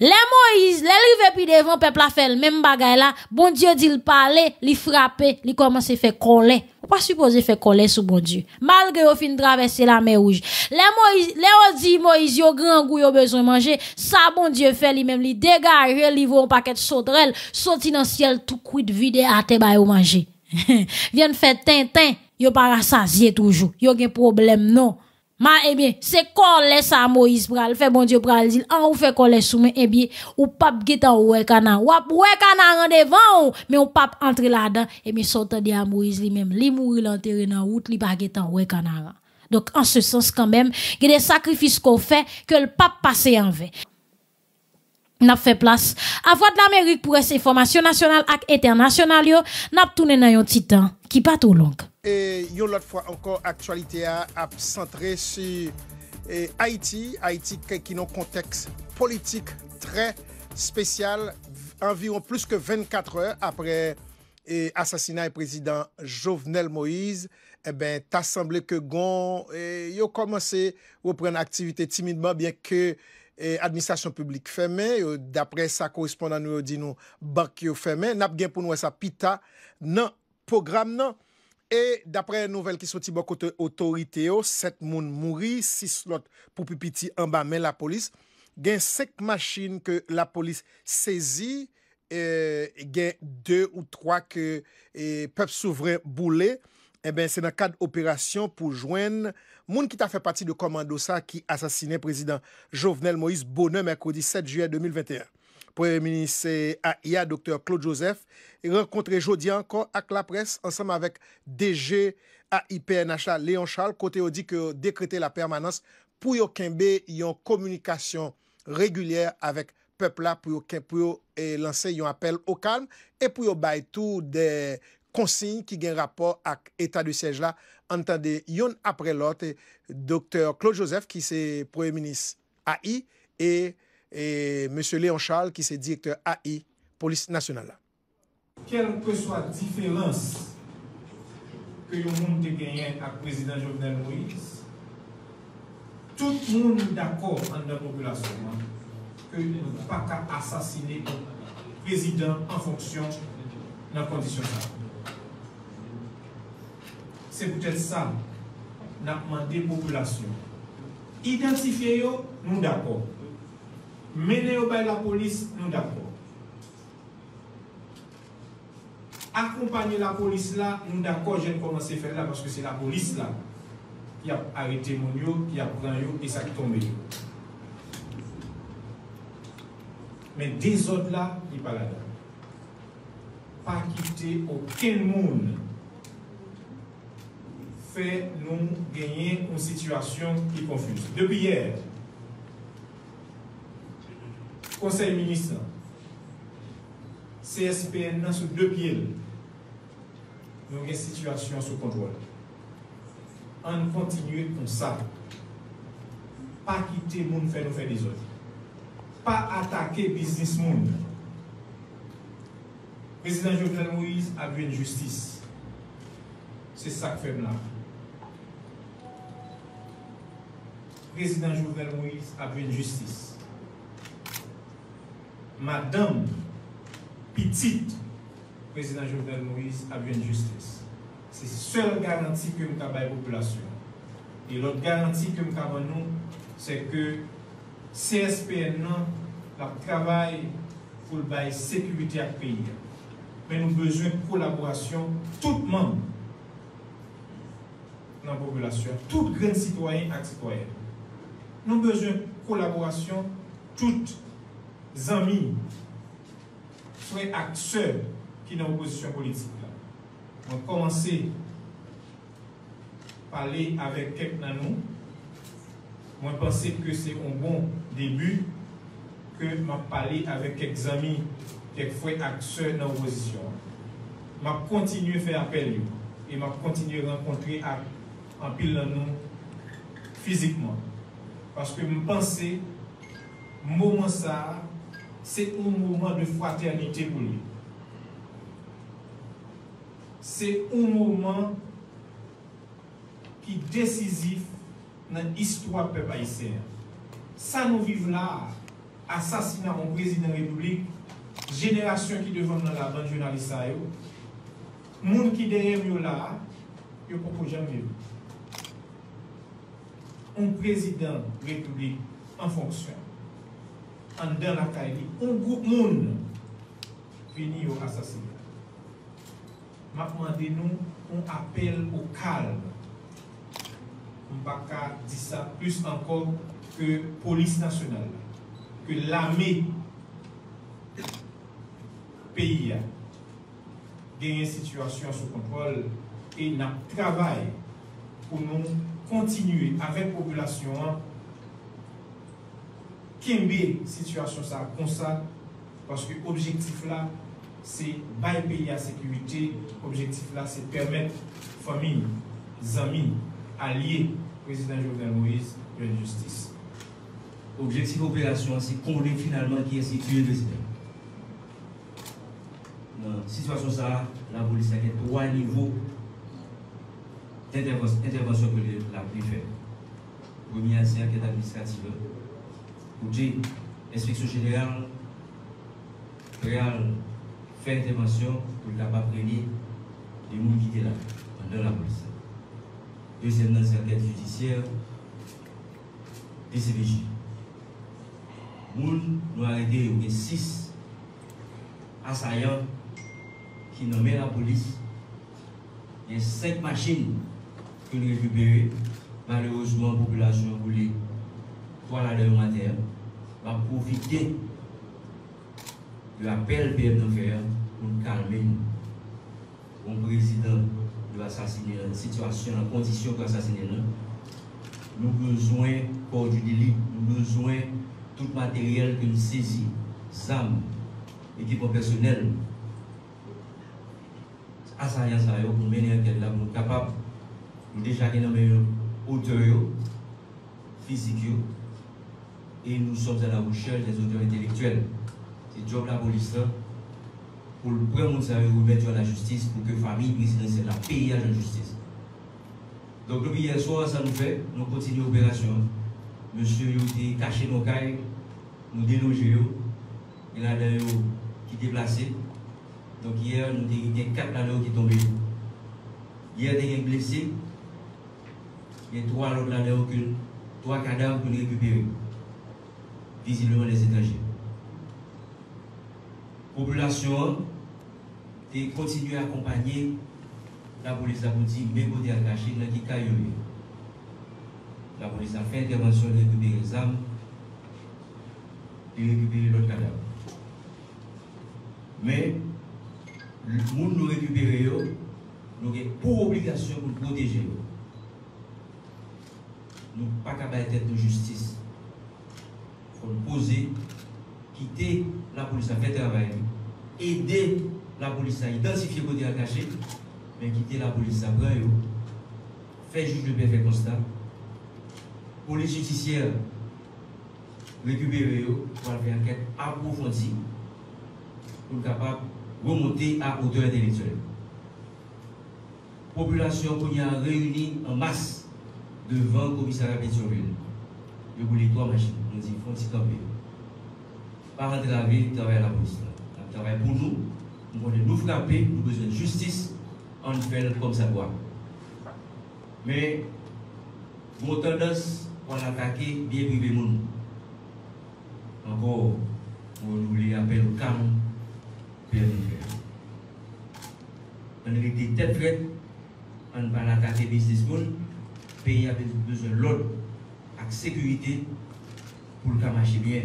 Les Moïse, les rive puis devant peuple a fait le même bagay là, bon Dieu dit le parler, li frapper, li commence à faire coller. On pas supposé faire coller sous bon Dieu. Malgré au fin traverser la mer rouge. Les Moïse, les dit Moïse yo grand goût yo besoin manger, ça bon Dieu fait lui même li dégager li un paquet de sauterelles, sorti dans ciel tout cuit vide à te ba yo manger. Viens faire tintin, yo pas rassasié toujours. Yo gen problème non. Ma, eh bien, c'est colère ça Moïse pral fait bon Dieu pral dire en ou fait colère sous eh bien ou pas getan ouais kana ou ouais kana en devant mais on pas entrer là-dedans eh bien sortant de Moïse lui-même li mourir l'enterrer dans route li pas getan ouais kana donc en ce sens quand même il y a des sacrifices qu'on fait que le pape passe en vain. N'a fait place. À voix de l'Amérique pour ces informations nationales et internationales n'a tourné dans un petit temps qui pas trop long E yon lot fwa ankon aktualite a ap sentre si e, Haiti, Haiti ki nou konteks politik tre spesyal anviron plus ke 24 heure apre e, asasina e prezident Jovenel Moïse, e ben ta semble ke gon e, yo komanse repren aktivite timidman bien ke e, administrasyon publik fèmè, dapre sa korespondan nou yo di nou bank yo fèmè, nap gen pou nou e sa pita nan program nan. E dapre nouvel ki soti bo kote otorite yo, set moun mouri, sis lot pou pipiti anba men la polis. Gen sek machin ke la polis sezi, e, gen 2 ou 3 ke e, pep souvren boule. E ben se nan kad operasyon pou jwen moun ki ta fe pati de komando sa ki asasine prezident Jovenel Moïse Bonheur Merkodi 7 juye 2021. Premier ministre AIA, Dr. Claude Joseph, renkontre jodi ankon ak la pres ansam avek DG AIPNH la Léon Charles, kote yo di ke dekrete la permanans pou yo kenbe yon komunikasyon regulyer avek pepla pou yo, pou yo e, lanse yon apel o kalm e pou yo bay tou de konsign ki gen rapor ak etat de sièj la antande yon apre lot eh, Dr. Claude Joseph ki se Premier Ministre AI e et M. Léon Charles, qui est directeur AI, police nationale. Quelle que soit la différence que le monde a gagné avec le président Jovenel Moïse, tout le monde est d'accord dans la population que nous n'avons pas qu'à assassiner le président en fonction de la condition. C'est peut-être ça, nous demandé à la population. Identifier, nous d'accord. Mener au la police, nous d'accord. Accompagner la police là, nous d'accord, j'ai commencé à faire là parce que c'est la police là qui a arrêté mon yo, qui a pris et ça qui tombé. Mais des autres là, ils pas là-dedans. Pas quitter aucun monde fait nous gagner une situation qui confuse. Depuis hier, Conseil ministre, CSPN sous deux pieds, nous avons une situation sous contrôle. On continue comme ça. Pas quitter le monde faire nous faire des autres. Pas attaquer business monde. Président Jovenel Moïse a vu une justice. C'est ça que fait là. Président Jovenel Moïse a vu une justice. Madame, petite, président Jovenel Moïse a bien justice. C'est la seule garantie que nous avons la population. Et l'autre garantie que nous avons, c'est que CSPN la travail pour la sécurité à pays. Mais nous avons besoin de collaboration, tout le monde dans la population, tout grand citoyen et citoyen. Nous avons besoin de collaboration, toutes zami, soyez acteurs qui dans l'opposition politique. On va commencer par parler avec quelques nous. Moi, je pense que c'est un bon début que je parlé avec quelques amis, quelques fois acteurs dans l'opposition. Je continue à faire appel et je continue à rencontrer en pile dans nous physiquement. Parce que je pensais, moment ça, c'est un moment de fraternité pour lui. C'est un moment qui est décisif dans l'histoire du peuple haïtien. Ça nous vivons là, assassinat mon président de la République, génération qui devant dans la bande journaliste, gens qui derrière nous là, ils ne peuvent jamais Un président de la République en fonction. En dans la caille, un groupe monde fini au assassinat. M'a demandé nous appel au calme. On pas dire ça plus encore que police nationale, que l'armée pays a une situation sous contrôle et n'a travail pour nous continuer avec la population Kembe situation ça comme ça parce que l'objectif là c'est bailler pays à sécurité. Objectif là c'est permettre famille amis alliés président Jovenel Moïse de la justice. Objectif opération c'est connaître finalement qui est situé le président. Situation ça la police a trois niveaux d'intervention que la fait. Premier c'est enquête administrative l'inspection générale réelle fait intervention pour ne pas prévenir les gens qui étaient là pendant la Deuxième dans enquête judiciaire, DCPJ. Moun nous arrêté, il y six assaillants qui nommaient la police. Il y a cinq machines que nous récupérons. Malheureusement, la population voulait voilà le matin, va profiter de l'appel PM faire pour calmer nous. Le président de assassiner la situation, la condition pour assassiner nous. Nous besoin corps du délit, nous besoin tout matériel que nous saisissons, SAM, équipement personnel. Assaillant ça, pour mener enquête là, nous sommes capables, nous déjà avons hauteur physique, et nous sommes à la recherche des auteurs intellectuels. C'est job la police pour le premier monde remettre à la justice pour que la famille présidentielle la paye à la justice. Donc depuis hier soir, ça nous fait, nous continuons l'opération. Monsieur a caché nos cailles, nous délogeons, il y a des qui déplacés. Donc hier, nous avons quatre là qui tombés. Hier, il y a des blessés, et trois autres là trois cadavres pour récupérer visiblement les étrangers. La population a continué à accompagner la police à Bouti, mais côté à cacher, dans qui La police a fait intervention récupérer les armes et récupérer l'autre cadavre. Mais, le monde nous récupérer, nous avons pour obligation de protéger. Nous ne pas capable tête de justice poser, quitter la police à faire travail, aider la police à identifier côté à cacher, mais quitter la police à prendre, faire juge de paix, constat. Police judiciaire, récupérer pour faire une enquête approfondie pour capable remonter à hauteur intellectuelle. Population qu'on a réunie en masse devant le commissariat Pétionville. Je voulais trois machines nous dit, faut s'y camper. Pas rentrer la ville, travailler à la police. On travaille pour nous, nous voulons nous frapper, nous avons besoin de justice, on fait comme ça doit. Mais, mon tendance pour attaquer bien privé monde. Encore, on nous appelle au calme, on a été tête faite, on va attaquer business monde, pays a besoin de l'ordre, avec sécurité, pour le marcher bien.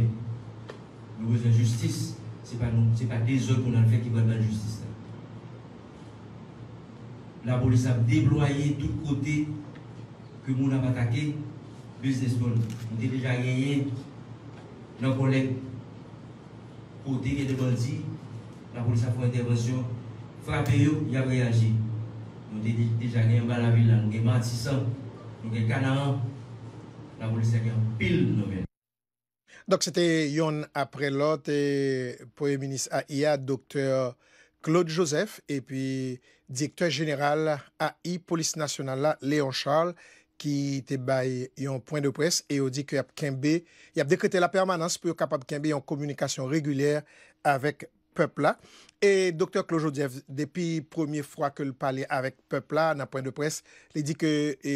Nous avons justice. Ce n'est pas, pas des autres qu'on a fait qui veulent la justice. La police a déployé tout côté que nous avons attaqué. Businessman, nous avons déjà gagné nos collègues. Côté qui est de bandits, la police a fait intervention. Frappé, il a réagi. Nous avons déjà gagné dans la ville, nous avons Matissant, nous avons nan wou lise gen pil nouvel. Dok se te yon apre lot, pou e minis AIA, doktor Claude Joseph, e pi direktor general AI Polis Nasional la, Léon Charles, ki te bay yon point de pres, e yo di ki ap kenbe, yap dekrete la permanans pou yo kapab kenbe yon komunikasyon regulyer avek pepla. E Dr. Claude Joseph, depi premier fwa ke l pale avek pepla nan point de pres, li di ke e,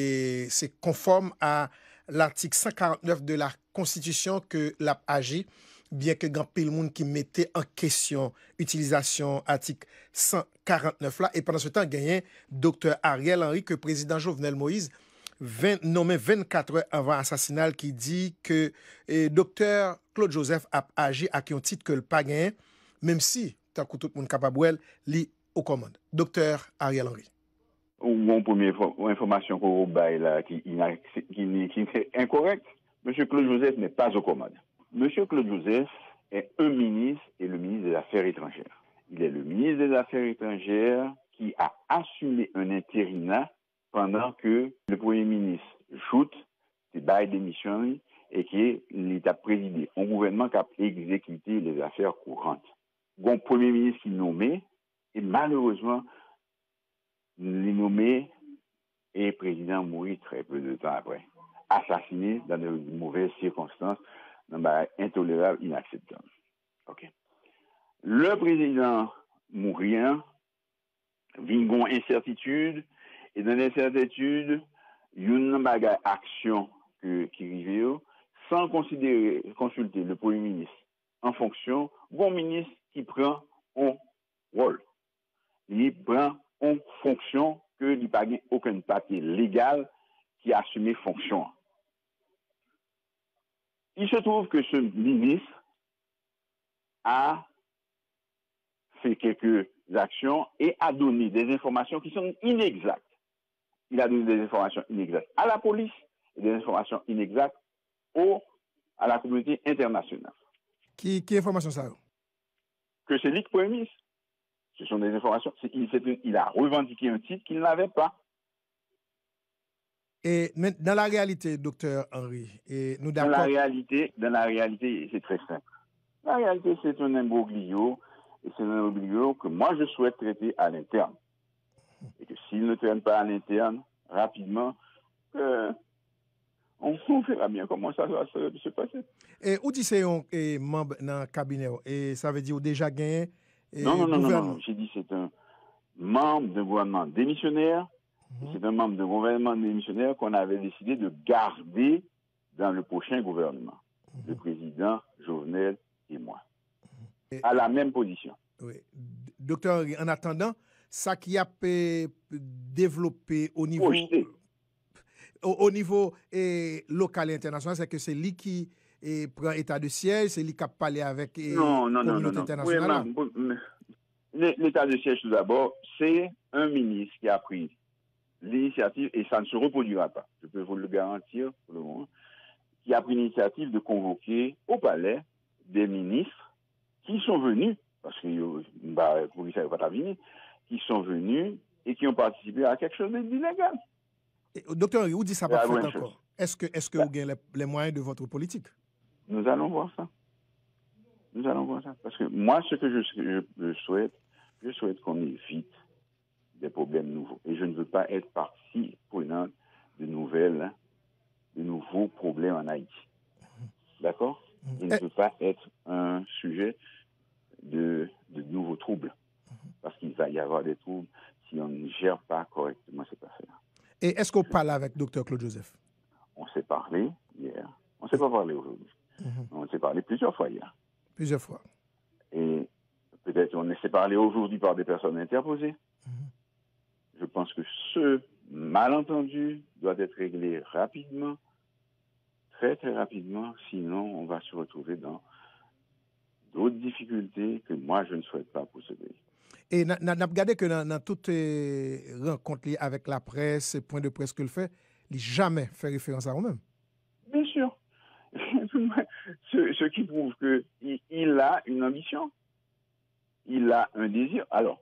se konform a l'article 149 de la Constitution que l'a agi, bien que grand pile monde qui mettait en question utilisation article 149 là. Et pendant ce temps, gagné Dr. Ariel Henry, que président Jovenel Moïse 20, nommé 24 heures avant assassinat, qui dit que Dr. Claude Joseph a agi à qui un titre que le pas même si, tant que tout le monde capable, lit aux commandes. Dr. Ariel Henry. Mon première information qu'on là qui, qui, est incorrecte. M. Claude Joseph n'est pas aux commandes. M. Claude Joseph est un ministre et le ministre des Affaires étrangères. Il est le ministre des Affaires étrangères qui a assumé un intérinat pendant que le Premier ministre joute des bails d'émission et qui l'État présidé un gouvernement qui a exécuté les affaires courantes. Bon Premier ministre qui nommé et malheureusement les nommé et le président mourit très peu de temps après, assassiné dans de mauvaises circonstances, intolérables, inacceptables. Le président mourien, une incertitude, et dans l'incertitude, yon nan bagay aksyon ki rive yo, san konsulte le premier ministre en fonksyon, bon ministre ki pren an rol. Li an fonksyon ke li pagye oken papye legal ki asume fonksyon. Il se trouve que ce ministre a fait quelques actions et a donné des informations qui sont inexactes. Il a donné des informations inexactes à la police et des informations inexactes à la communauté internationale. Qui information ça? Que c'est lui qui premier ministre. Ce sont des informations. Il, il a revendiqué un titre qu'il n'avait pas. Et dans la réalité, docteur Henry, nous d'accord... Dans la réalité, réalité c'est très simple. La réalité, c'est un imbroglio, et c'est un imbroglio que moi je souhaite traiter à l'interne. Et que s'il ne traîne pas à l'interne, rapidement, euh, on verra bien comment ça va se, se passer. Et où dit-on membre dans le cabinet? Et ça veut dire déjà gagné Non, non, non, non, j'ai dit c'est un membre d'un gouvernement démissionnaire Mhm. C'est un membre de gouvernement démissionnaire qu'on avait décidé de garder dans le prochain gouvernement. Mhm. Le président Jovenel et moi. À la même position. Oui. Docteur, en attendant, ça qui a développé au niveau... Au, niveau local et international, c'est que c'est lui qui prend état de siège, c'est lui qui a parlé avec non, non, non, non, internationale. L'état de siège, tout d'abord, c'est un ministre qui a pris l'initiative, et ça ne se reproduira pas, je peux vous le garantir pour le moment, qui a pris l'initiative de convoquer au palais des ministres qui sont venus, parce que bah, pour pas venir, qui sont venus et qui ont participé à quelque chose d'illégal. Docteur, où dit ça pas fait encore. Est-ce que, est que vous avez les, moyens de votre politique? Nous allons voir ça. Nous allons voir ça. Parce que moi, ce que je souhaite, je souhaite qu'on évite des problèmes nouveaux. Et je ne veux pas être partie prenante de nouvelles, hein, de nouveaux problèmes en Haïti. D'accord? Je ne veux pas être un sujet de, de nouveaux troubles. Parce qu'il va y avoir des troubles si on ne gère pas correctement cette affaire. Et est-ce qu'on parle avec Dr. Claude Joseph? On s'est parlé hier. On ne s'est pas parlé aujourd'hui. Mhm. On s'est parlé plusieurs fois hier. Plusieurs fois. Et peut-être on s'est parlé aujourd'hui par des personnes interposées. Mhm je pense que ce malentendu doit être réglé rapidement, très très rapidement, sinon on va se retrouver dans d'autres difficultés que moi je ne souhaite pas pour ce pays. Et n'a regardé que dans, toutes les rencontres avec la presse, point de presse qu'il fait, il jamais fait référence à vous-même. Bien sûr. ce, qui prouve qu'il il a une ambition. Il a un désir. Alors,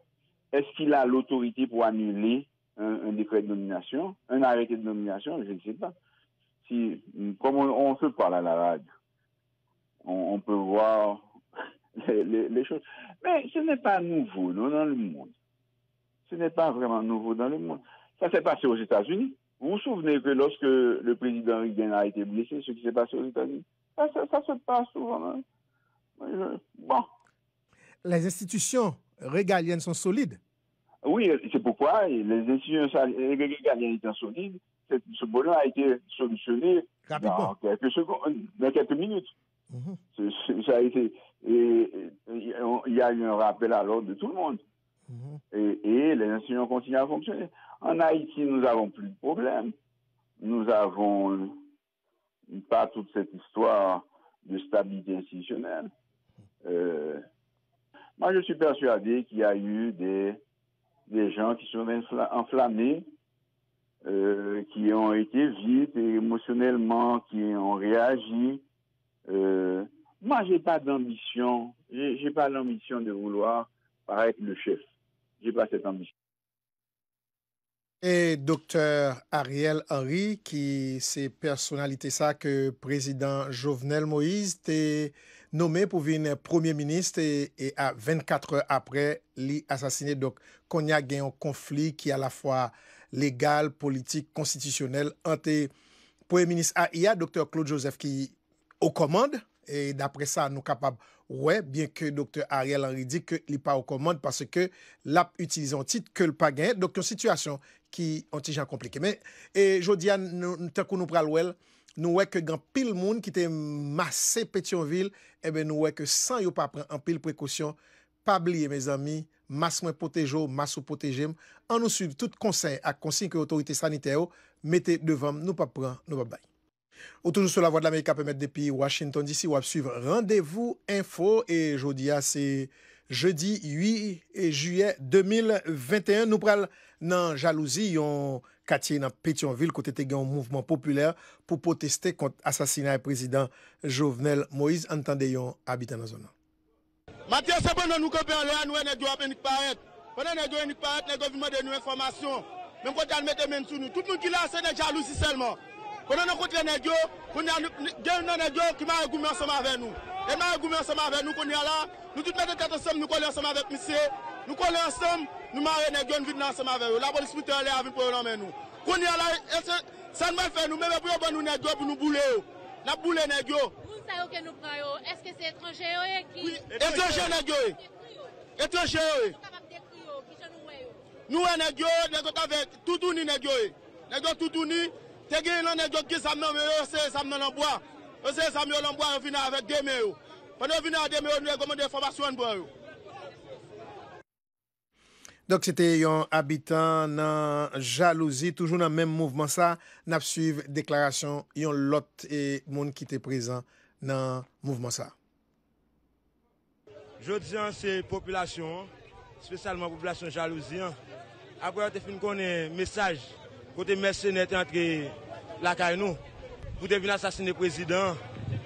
est-ce qu'il a l'autorité pour annuler un, décret de nomination, un arrêté de nomination? Je ne sais pas. Si, comme on, se parle à la radio, on, peut voir les, choses. Mais ce n'est pas nouveau dans le monde. Ce n'est pas vraiment nouveau dans le monde. Ça s'est passé aux États-Unis. Vous vous souvenez que lorsque le président Reagan a été blessé, ce qui s'est passé aux États-Unis, ça, se passe souvent. Hein. Bon. Les institutions régaliennes sont solides. Oui, c'est pourquoi les institutions régaliennes étant solides, ce problème a été solutionné dans quelques secondes, dans quelques minutes. Mhm. Ça a été, il y a eu un rappel à l'ordre de tout le monde. Mhm. et, les institutions continuent à fonctionner. En Haïti, nous n'avons plus de problème. Nous avons pas toute cette histoire de stabilité institutionnelle. Euh, moi, je suis persuadé qu'il y a eu des, des gens qui sont enflammés, euh, qui ont été vite et émotionnellement, qui ont réagi. Euh, moi, j'ai pas d'ambition, j'ai pas l'ambition de vouloir paraître le chef. J'ai pas cette ambition. E doktor Ariel Henry ki se personalite sa ke prezident Jovenel Moïse te nomè pou vin premier ministre e a 24 heures apre li asasine. Dok konya gen yon konflik ki a la fwa legal, politik, konstitisyonel ante premier ministre. A ya doktor Claude Joseph ki o komande e dapre sa nou kapab wè ouais, bien ke doktor Ariel Henry di ke li pa o komande parce ke lap utilizan tit ke l pa gen. Dok yon situasyon ki an ti jan komplike. Men, e jodi an, te kou nou pral wel, nou wek gen pil moun ki te masse Petionville, ebe nou wek san yo pa pren an pil prekosyon, pabliye mes ami, mas mwen potejo, mas ou potejem, an nou suiv tout konsey ak konsin ke otorite sanite yo, mette devan, nou pa pren, nou pa bay. Ou toujou sou la voie de l'Amerika pemet depi Washington DC, wap suiv Rendez-vous Info, e jodi an se... jeudi 8 juye 2021. Nou pral nan jalouzi yon katye nan Petionville kote te gen yon mouvment populer pou poteste kont asasina e prezident Jovenel Moïse an tande yon abitan nan zonan. Matye sebe nan nou kope an loya nou e negyo apen nik paret. Pwene negyo e nik paret, negyo vima de nou informasyon. Men kote an mette men sou nou. Tout moun ki la se ne jalousi selman. Pwene nou kote le negyo, koun nan negyo ki ma regoumen soma ven nou. Elman yon goumen ansama avek nou konye ala, nou tout mette tet ansam, nou konye ansama avek misye, nou konye ansam, nou mare neg yon vide nan ansama avek yo. La polis mite ale avin pou yon anmen nou. Konye ala, e san mwen fe nou, mwen mwen pou yon ban nou neg yo pou nou boule yo. La boule neg yo. Moun sa yo ke nou pran yo, eske se etranje yo e ki? Etranje neg yo e. Etranje yo e. Nou e neg yo, neg yo avek, toutouni neg yo e. Neg yo toutouni, te gen yon neg yo ki samnan me yo, se samnan anboa. Yo se Samuel Lomboa yo vina avèk deme yo. Pwè nou vina deme yo nou rekomende informasyon bo yo. Dok se te yon abitan nan jalouzi, toujou nan menm mouvman sa, nap suiv deklarasyon yon lot e moun ki te prezan nan mouvman sa. Jodi an se populasyon, spesyalman populasyon jalouzi an, apre an te fin konen mesaj kote mersenete antre lakay nou. Pour devenir assassiner le président.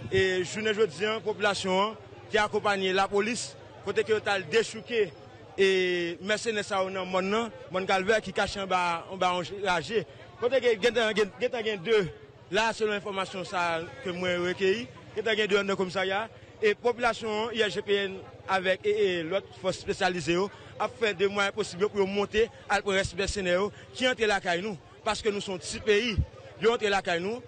Et je ne dis, population qui a accompagné la police, côté que tu as déchouqué. Et mercenaires ça on mon calvaire qui cache en bas en bas enragé côté que deux. Là selon l'information que moi recueilli. Gen deux dans commissariat et population IGPN avec l'autre force spécialisée a fait des moyens possibles pour monter à pour mercenaires qui entre la caille nous. Parce que nous sommes six pays. Ils entre la caille nous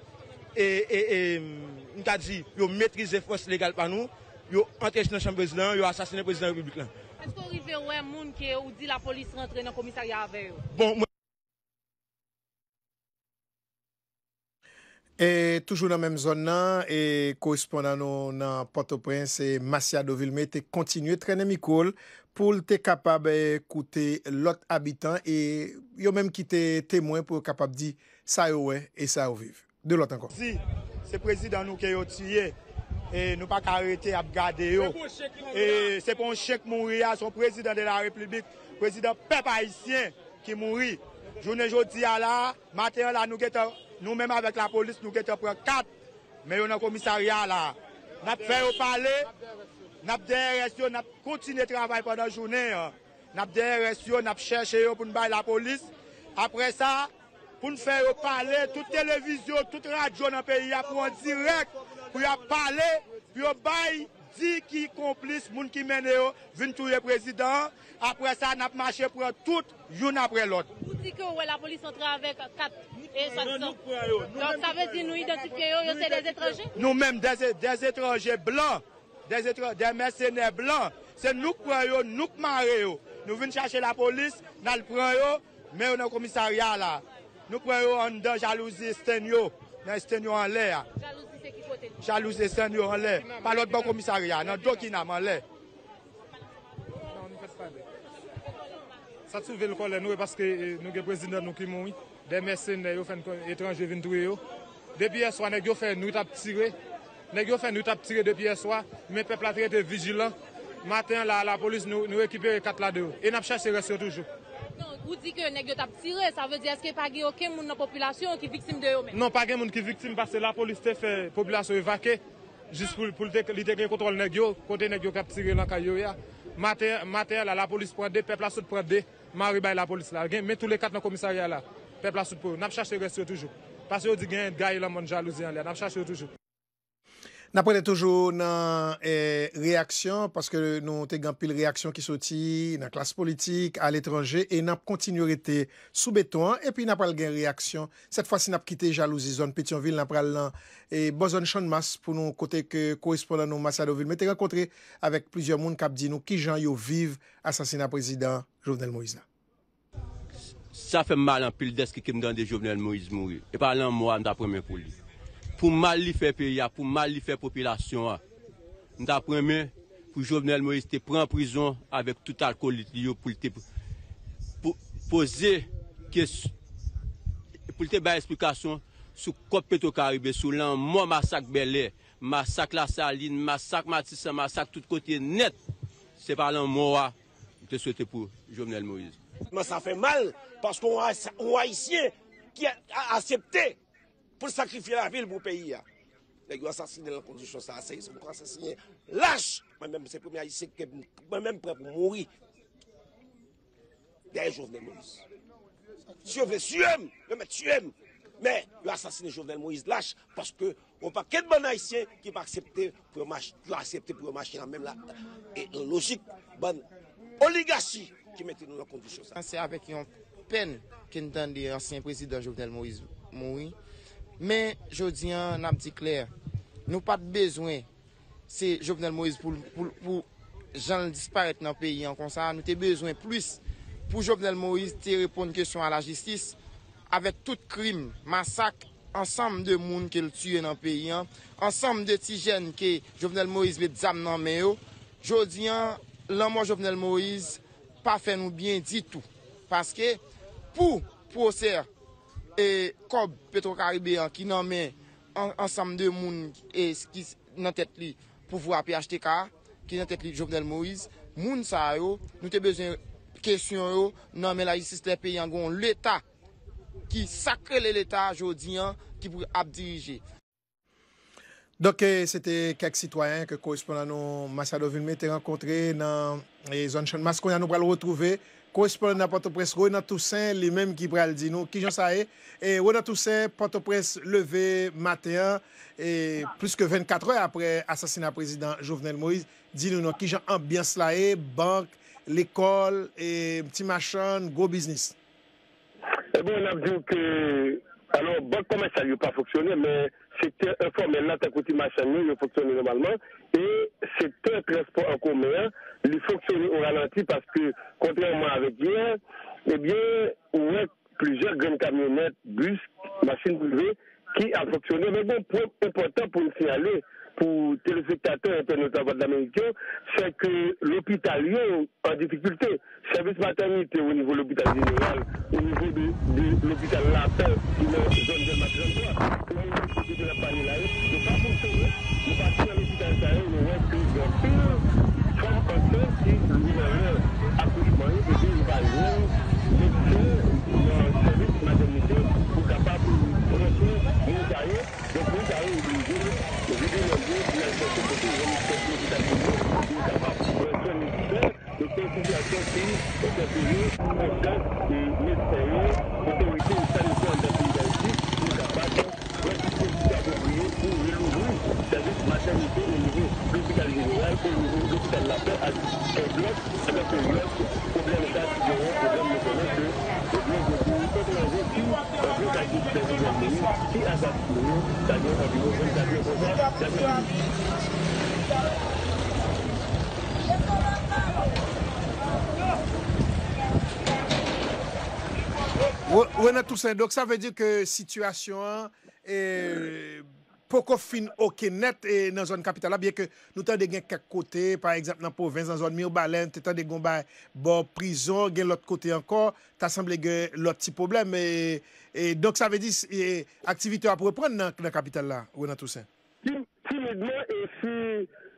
e, e, e mta di yo metrize fos legal pa nou, yo entrej nan chanm prezident, yo asasine prezident republik lan. Esko rive wè moun ke ou di la polis rentre nan komisarya ave yo? Bon, E toujou nan menm zon nan, e korespondan nou nan Port-au-Prince, Masya Dovilme te kontinue trene mikol pou te kapab koute lot abitan e yo menm ki te temwen pou kapab di sa yo we e sa yo vive. De l'autre encore. Si, c'est président nous qui a tué. E nou pa karete ap gade yo. E se pon chek mouri a son prezident de la republik, prezident pep haisyen ki mouri. Jounen jodi a la, maten la nou gete, nou menm avek la polis nou gete pre kat, men yo nan komisarya la. Nap fe yo pale, nap deye resyo, nap kontine travay padan jounen. Nap deye resyo, nap cheshe yo pou nbay la polis. Apre sa, pou nfe yo pale, tout televizyon, tout radyo nan peyi ap pou an direk, pou y ap pale, pou y ap bay, di ki komplis moun ki mene yo, vin touye prezident, apre sa nap mache pou tout, yon apre lot. Pou di ki ouwe la polis antre avek kat, e sa di son. Don sa vezi nou identifiye yo, yo se des etranje? Nou menm des etranje blan, des mersenè blan, se nouk pran yo, nouk mare yo. Nou vin chache la polis, nan pran yo, men yo nan komisarya la. Nou pren yo an dan jalouzi esten yo, nan esten yo an lè. Jalouzi se ki kote? Jalouzi esten yo an lè. Palot ban komisarya, nan do ki nam an lè. Sa tou vel kon lè nou e paske nou gen prezident nou ki mouni, de mesen yo fen etranje vintouye yo. Depi eswa neg yo fen nou tap tire, neg yo fen nou tap tire depi eswa, men pepla tre te vijilan. Maten la, la polis nou, nou ekipere kat la de yo, e nap chache resyo toujou. Non, ou di ke nek yo tap tire, sa ve di eske pa ge oken moun nan populasyon ki viktim de yo men? Non, pa gen moun ki viktim, pase la polis te fe populasyon evake, jist pou li te gen kontrol nek yo, kote nek yo kap tire lanka yo ya. Mater, mater la, la polis prende, pepla sot prende, mari bay la polis la. Gen, men tou le kat nan komisarya la, pepla sot pou yo. Nap chache resyo toujou. Pase yo di gen, gaye la moun jalouzi an le, nap chache yo toujou. N apre de toujou nan eh, reaksyon, paske nou te gampil reaksyon ki soti nan klas politik, al etranje, e nap kontinurite sou beton, epi nap pral gen reaksyon. Set fwa si nap kite jalouzi zon Petionville, nap pral lan e bozon chan mas pou nou kote ke korespondan nou Masadoville. Mè te renkontre avek plizye moun kap di nou ki jan yo vive asasina prezident Jovenel Moïse la. Sa fe mal an pil deski ki m dan de Jovenel Moïse mouri. E pa lan mwa an da preme pou li. pou mal li fe peya, pou mal li fe popilasyon an. Nda preme, pou Jovenel Moïse te pren prison avèk tout alkolit li yo pou te pose kes, pou te bay esplikasyon sou kop peto karibè, sou lan mò masak belè, masak la saline, masak matisa, masak tout kote net, se pa lan mò wa, te sote pou Jovenel Moïse. Man sa fe mal, paske ou haïsien ki a aksepte pou sakrifye la vil pou peyi ya. Nèk yo asasine lan kondisyon sa asay, se mwen asasine lâche. Mwen mèm se premye a yise ke mwen mèm pre pou mouri. Deye Jovenel Moïse. Si yo vle suyem, yo mè suyem. Mè yo asasine Jovenel Moïse lâche paske ou pa ket ban haisyen ki pa aksepte pou yo machi nan mèm la. E logik ban oligashi ki mette nou lan kondisyon sa. Se avèk yon pen ken tan de ansyen prezident Jovenel Moïse mouri, Men, jodi an, nam di kler, nou pat bezwen, se Jovenel Moïse pou, pou, pou jan disparet nan peyi an konsa, nou te bezwen plus pou Jovenel Moïse te repon kèsyon a la jistis, avèk tout krim, masak, ansam de moun ke l tue nan peyi an, ansam de ti jen ke Jovenel Moïse met zam nan meyo, jodi an, lan mwen Jovenel Moïse, pa fè nou bien ditou. Paske, pou pou proser, e kob Petro-Karibéan ki nan men ansam de moun e skis nan tet li pou vwa PHTK, ki nan tet li Jovenel Moïse, moun sa yo, nou te bezwen kesyon yo, nan men la yisis le peyi an gon l'Etat ki sakre l'Etat jodi an ki pou ap dirije. Dok, e, sete kak sitwayen ke korespondan nou Masado Vilme te renkontre nan e zon chanmas kon ya nou pral retrouve Korespondant nan Port-au-Presse, Rona Toussaint, li menm ki pral di nou. Ki jan sa e? E Rona Toussaint, Port-au-Presse leve mater, e plus ke 24 oe apre asasina prezident Jovenel Moïse, di nou nou ki jan ambyans la e, bank, l'ekol, e mti machan, go eh biznis. E bon, nan vjou ke, alo, bank komensal yo pa foksyone, men, se te informel nan ta kouti machan yo, yo foksyone normalman, e sekte transport an koumen, li foksyone ou ralanti, paske, Kontrèman avèk yè, ebyen, ouè, plizèr gren kamyonet, bus, masin privé, ki a foksyonè. Mè bon, pou important pou n'sialè, pou telesektatèr internet-avòd d'Amerikyo, sè ke l'opital yè an difikultè. Servis maternité ou nivou l'opital general, ou nivou de lapè, ki mè zon de maternité, pou mè yon fokou de la pari la yè, nou pa foksyonè, nou pati nan l'opital sa yo, nou wè ki gen pil kran paten ki nou yon akouchman yon peke yon valyon mèkè yon servis maternité pou kapap proche moun kaye, donk moun kaye oblige yon vide yon vide yon sèche kote yon sèche l'opital pou kapap proche moun kaye, donk yon situasyon ki yon sèche yon sèche yon sèche servis maternite yon nivou l'hôpital general yon nivou l'hôpital la paix yon blok, yon blok Ouè nan tout sa, dok sa ve di ke situasyon poko fin oke net e nan zon kapital la, bie ke nou tan de gen kak kote, par exemple nan Provence, nan zon Mirbalen, te tan de gen ba bo prison, gen lot kote ankor, ta semble gen lot ti problem, e, e donk sa ve di e, aktivite ap repren nan, nan kapital la, ou nan tousen? Ti, ti le dwen e si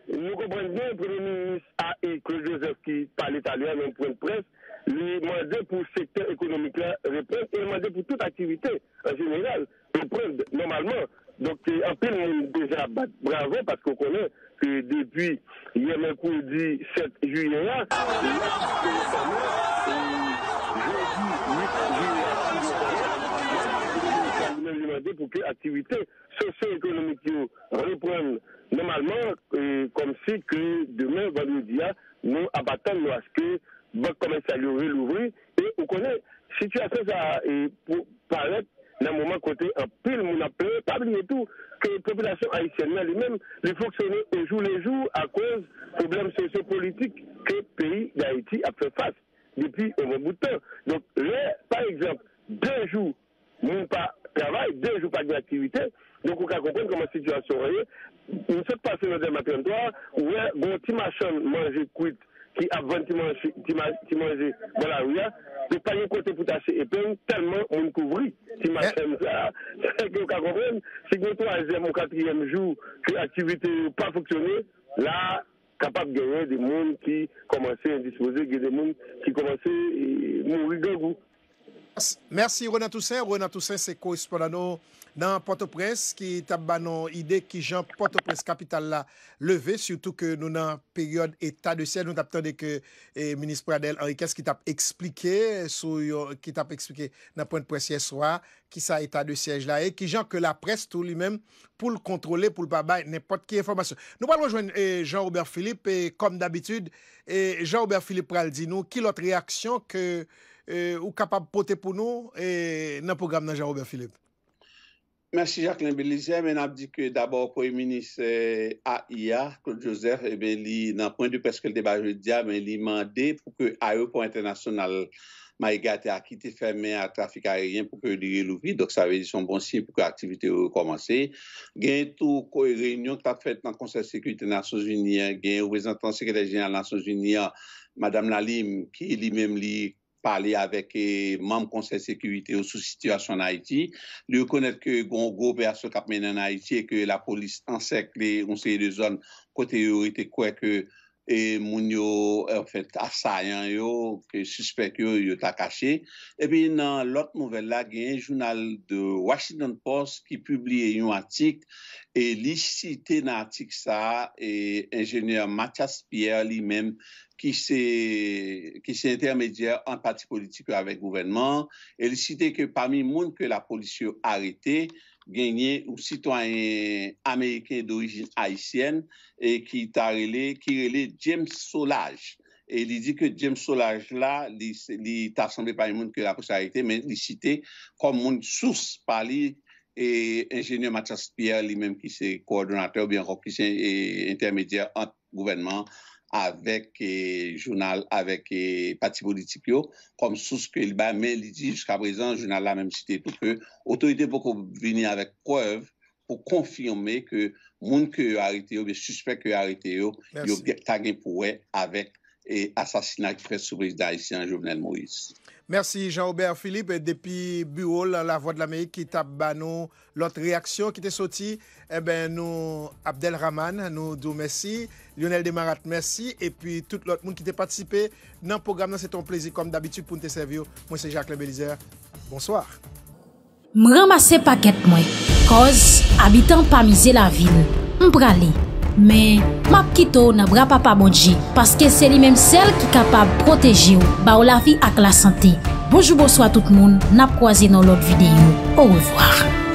nou kompren bien, Premier Ministre a e Claude Joseph ki pale italien, nan pren pres, li mande pou sektor ekonomik la repren, e mande pou tout aktivite en general, repren normalman, Donk apel moun deja bat bravo, paske konen ke depi yemen kou di 7 juyen la, e la pou yon konen, e jeudi 8 juyen la, pou yon konen, facilite pou ke aktivite sosyo-ekonomik yo repren normalman kom si ke demen vade diya nou abatan nou aske bak komensal yo relouvri e ou konen situasyon sa pou paret nan mouman kote an pil moun apre tabli netou ke populasyon Haitienne nan li men li foksyone ou jou le jou a koz problem sosyo-politik ke peyi d'Haïti ap fe fase depi ou moun boutan. Donk le, par exemple, de jou moun pa travay, de jou pa di aktivite, donk ou ka kompon koman situasyon reye, moun se passe nan den matentoa, ou wè goun ti machan manje kuit ki ap van ti manje bon la ouya, de pa yon kote pou tache epen, telman moun kouvri ti machan sa. Se ki ou ka kompon, se goun to a zem ou katriyem jou ki aktivite pa foksyone, la kapap genye de moun ki komanse indispose, genye de moun ki komanse moun rigangou. Mersi Ronan Toussaint. Ronan Toussaint se korespondan nou nan Port-au-Prince ki tab banon ide ki jan Port-au-Prince kapital la leve, surtout ke nou nan peryode etat de sel, nou tap tande ke eh, Ministre Pradel Henriquez ki tap explike sou yo, euh, ki tap explike nan point presye swa, ki sa etat de sièj la e, ki jan ke la pres tou li men pou l kontrole, pou l babay, nepot ki informasyon. Nou pal rejoen eh, Jean-Robert Philippe, e kom d'abitude, eh, Jean-Robert Philippe pral di nou, ki lot reaksyon ke E, ou kapab pote pou nou e, nan program nan Jean-Robert Philippe? Mersi Jacqueline Belize, men ap di ke d'abord pou e AIA, Claude Joseph, e ben li nan point de peske l deba je diya, men li mande pou ke aéroport internasyonal Maïga a kite ferme a trafik aérien pou ke li relouvi, dok sa ve di son bon si pou ke aktivite ou komanse. Gen tou ko e reynyon ta fèt nan konser sekwite Nasyon Zuniyan, gen ou vezantan sekretèr jenal Nasyon Zuniyan, Madame Lalim, ki li mem li pale avek mam konsey sekurite ou sou situasyon na Haiti. Li ou konet ke goun gobe a sou kap menen na Haiti e ke la polis ansekle ou seye de zon kote yo ite kwe ke e moun yo, en fèt, fait, asayan yo, ke suspek yo yo ta kache. E pi nan lot nouvel la gen, jounal de Washington Post ki publie yon atik, e li site nan atik sa, e enjeneur Mathias Pierre li menm, ki se intermedier an pati politik yo avèk gouvenman, e li site ke pami moun ke la polisyo arete, genye ou sitwanyen Ameriken d'origin Haitien e ki tarele, ki rele James Solage. E li di ke James Solage la, li, li ta sanbe pa yon moun ki la posarite, men li site kom moun sous pa li e enjenye Mathias Pierre li menm ki se koordinateur ou bien rok ki se intermedier ant gouvenman avèk jounal, avèk pati politik yo, kom sous ke li ba men li di, jiska prezant, jounal la menm site tout ke, otorite pou kou vini avèk preuve, pou konfirme ke moun ke yo harite yo, be suspect ke yo harite yo, yo tagen pou we avèk asasina ki fè sou prezident isi an Jovenel Moïse. Merci Jean-Aubert Philippe. Depi bureau la Voix de l'Amérique ki tap banou lot reaksyon ki te soti eh ben nou Abdel Rahman nou dou mersi, Lionel Demarat mersi epi tout lot moun ki te patisipe nan program nan se ton plezi kom d'abitud pou nte servio, mwen se Jacques Lebelizer Bonsoir. M ramase paket mwen koz abitan pa mize la vil M prale Men, map kito nan bra papa bodje, paske se li menm sel ki kapab proteji ou, ba ou la vi ak la sante. Bojou bojou a tout moun, nap kwa zi nan lot videyo. Ou revoar.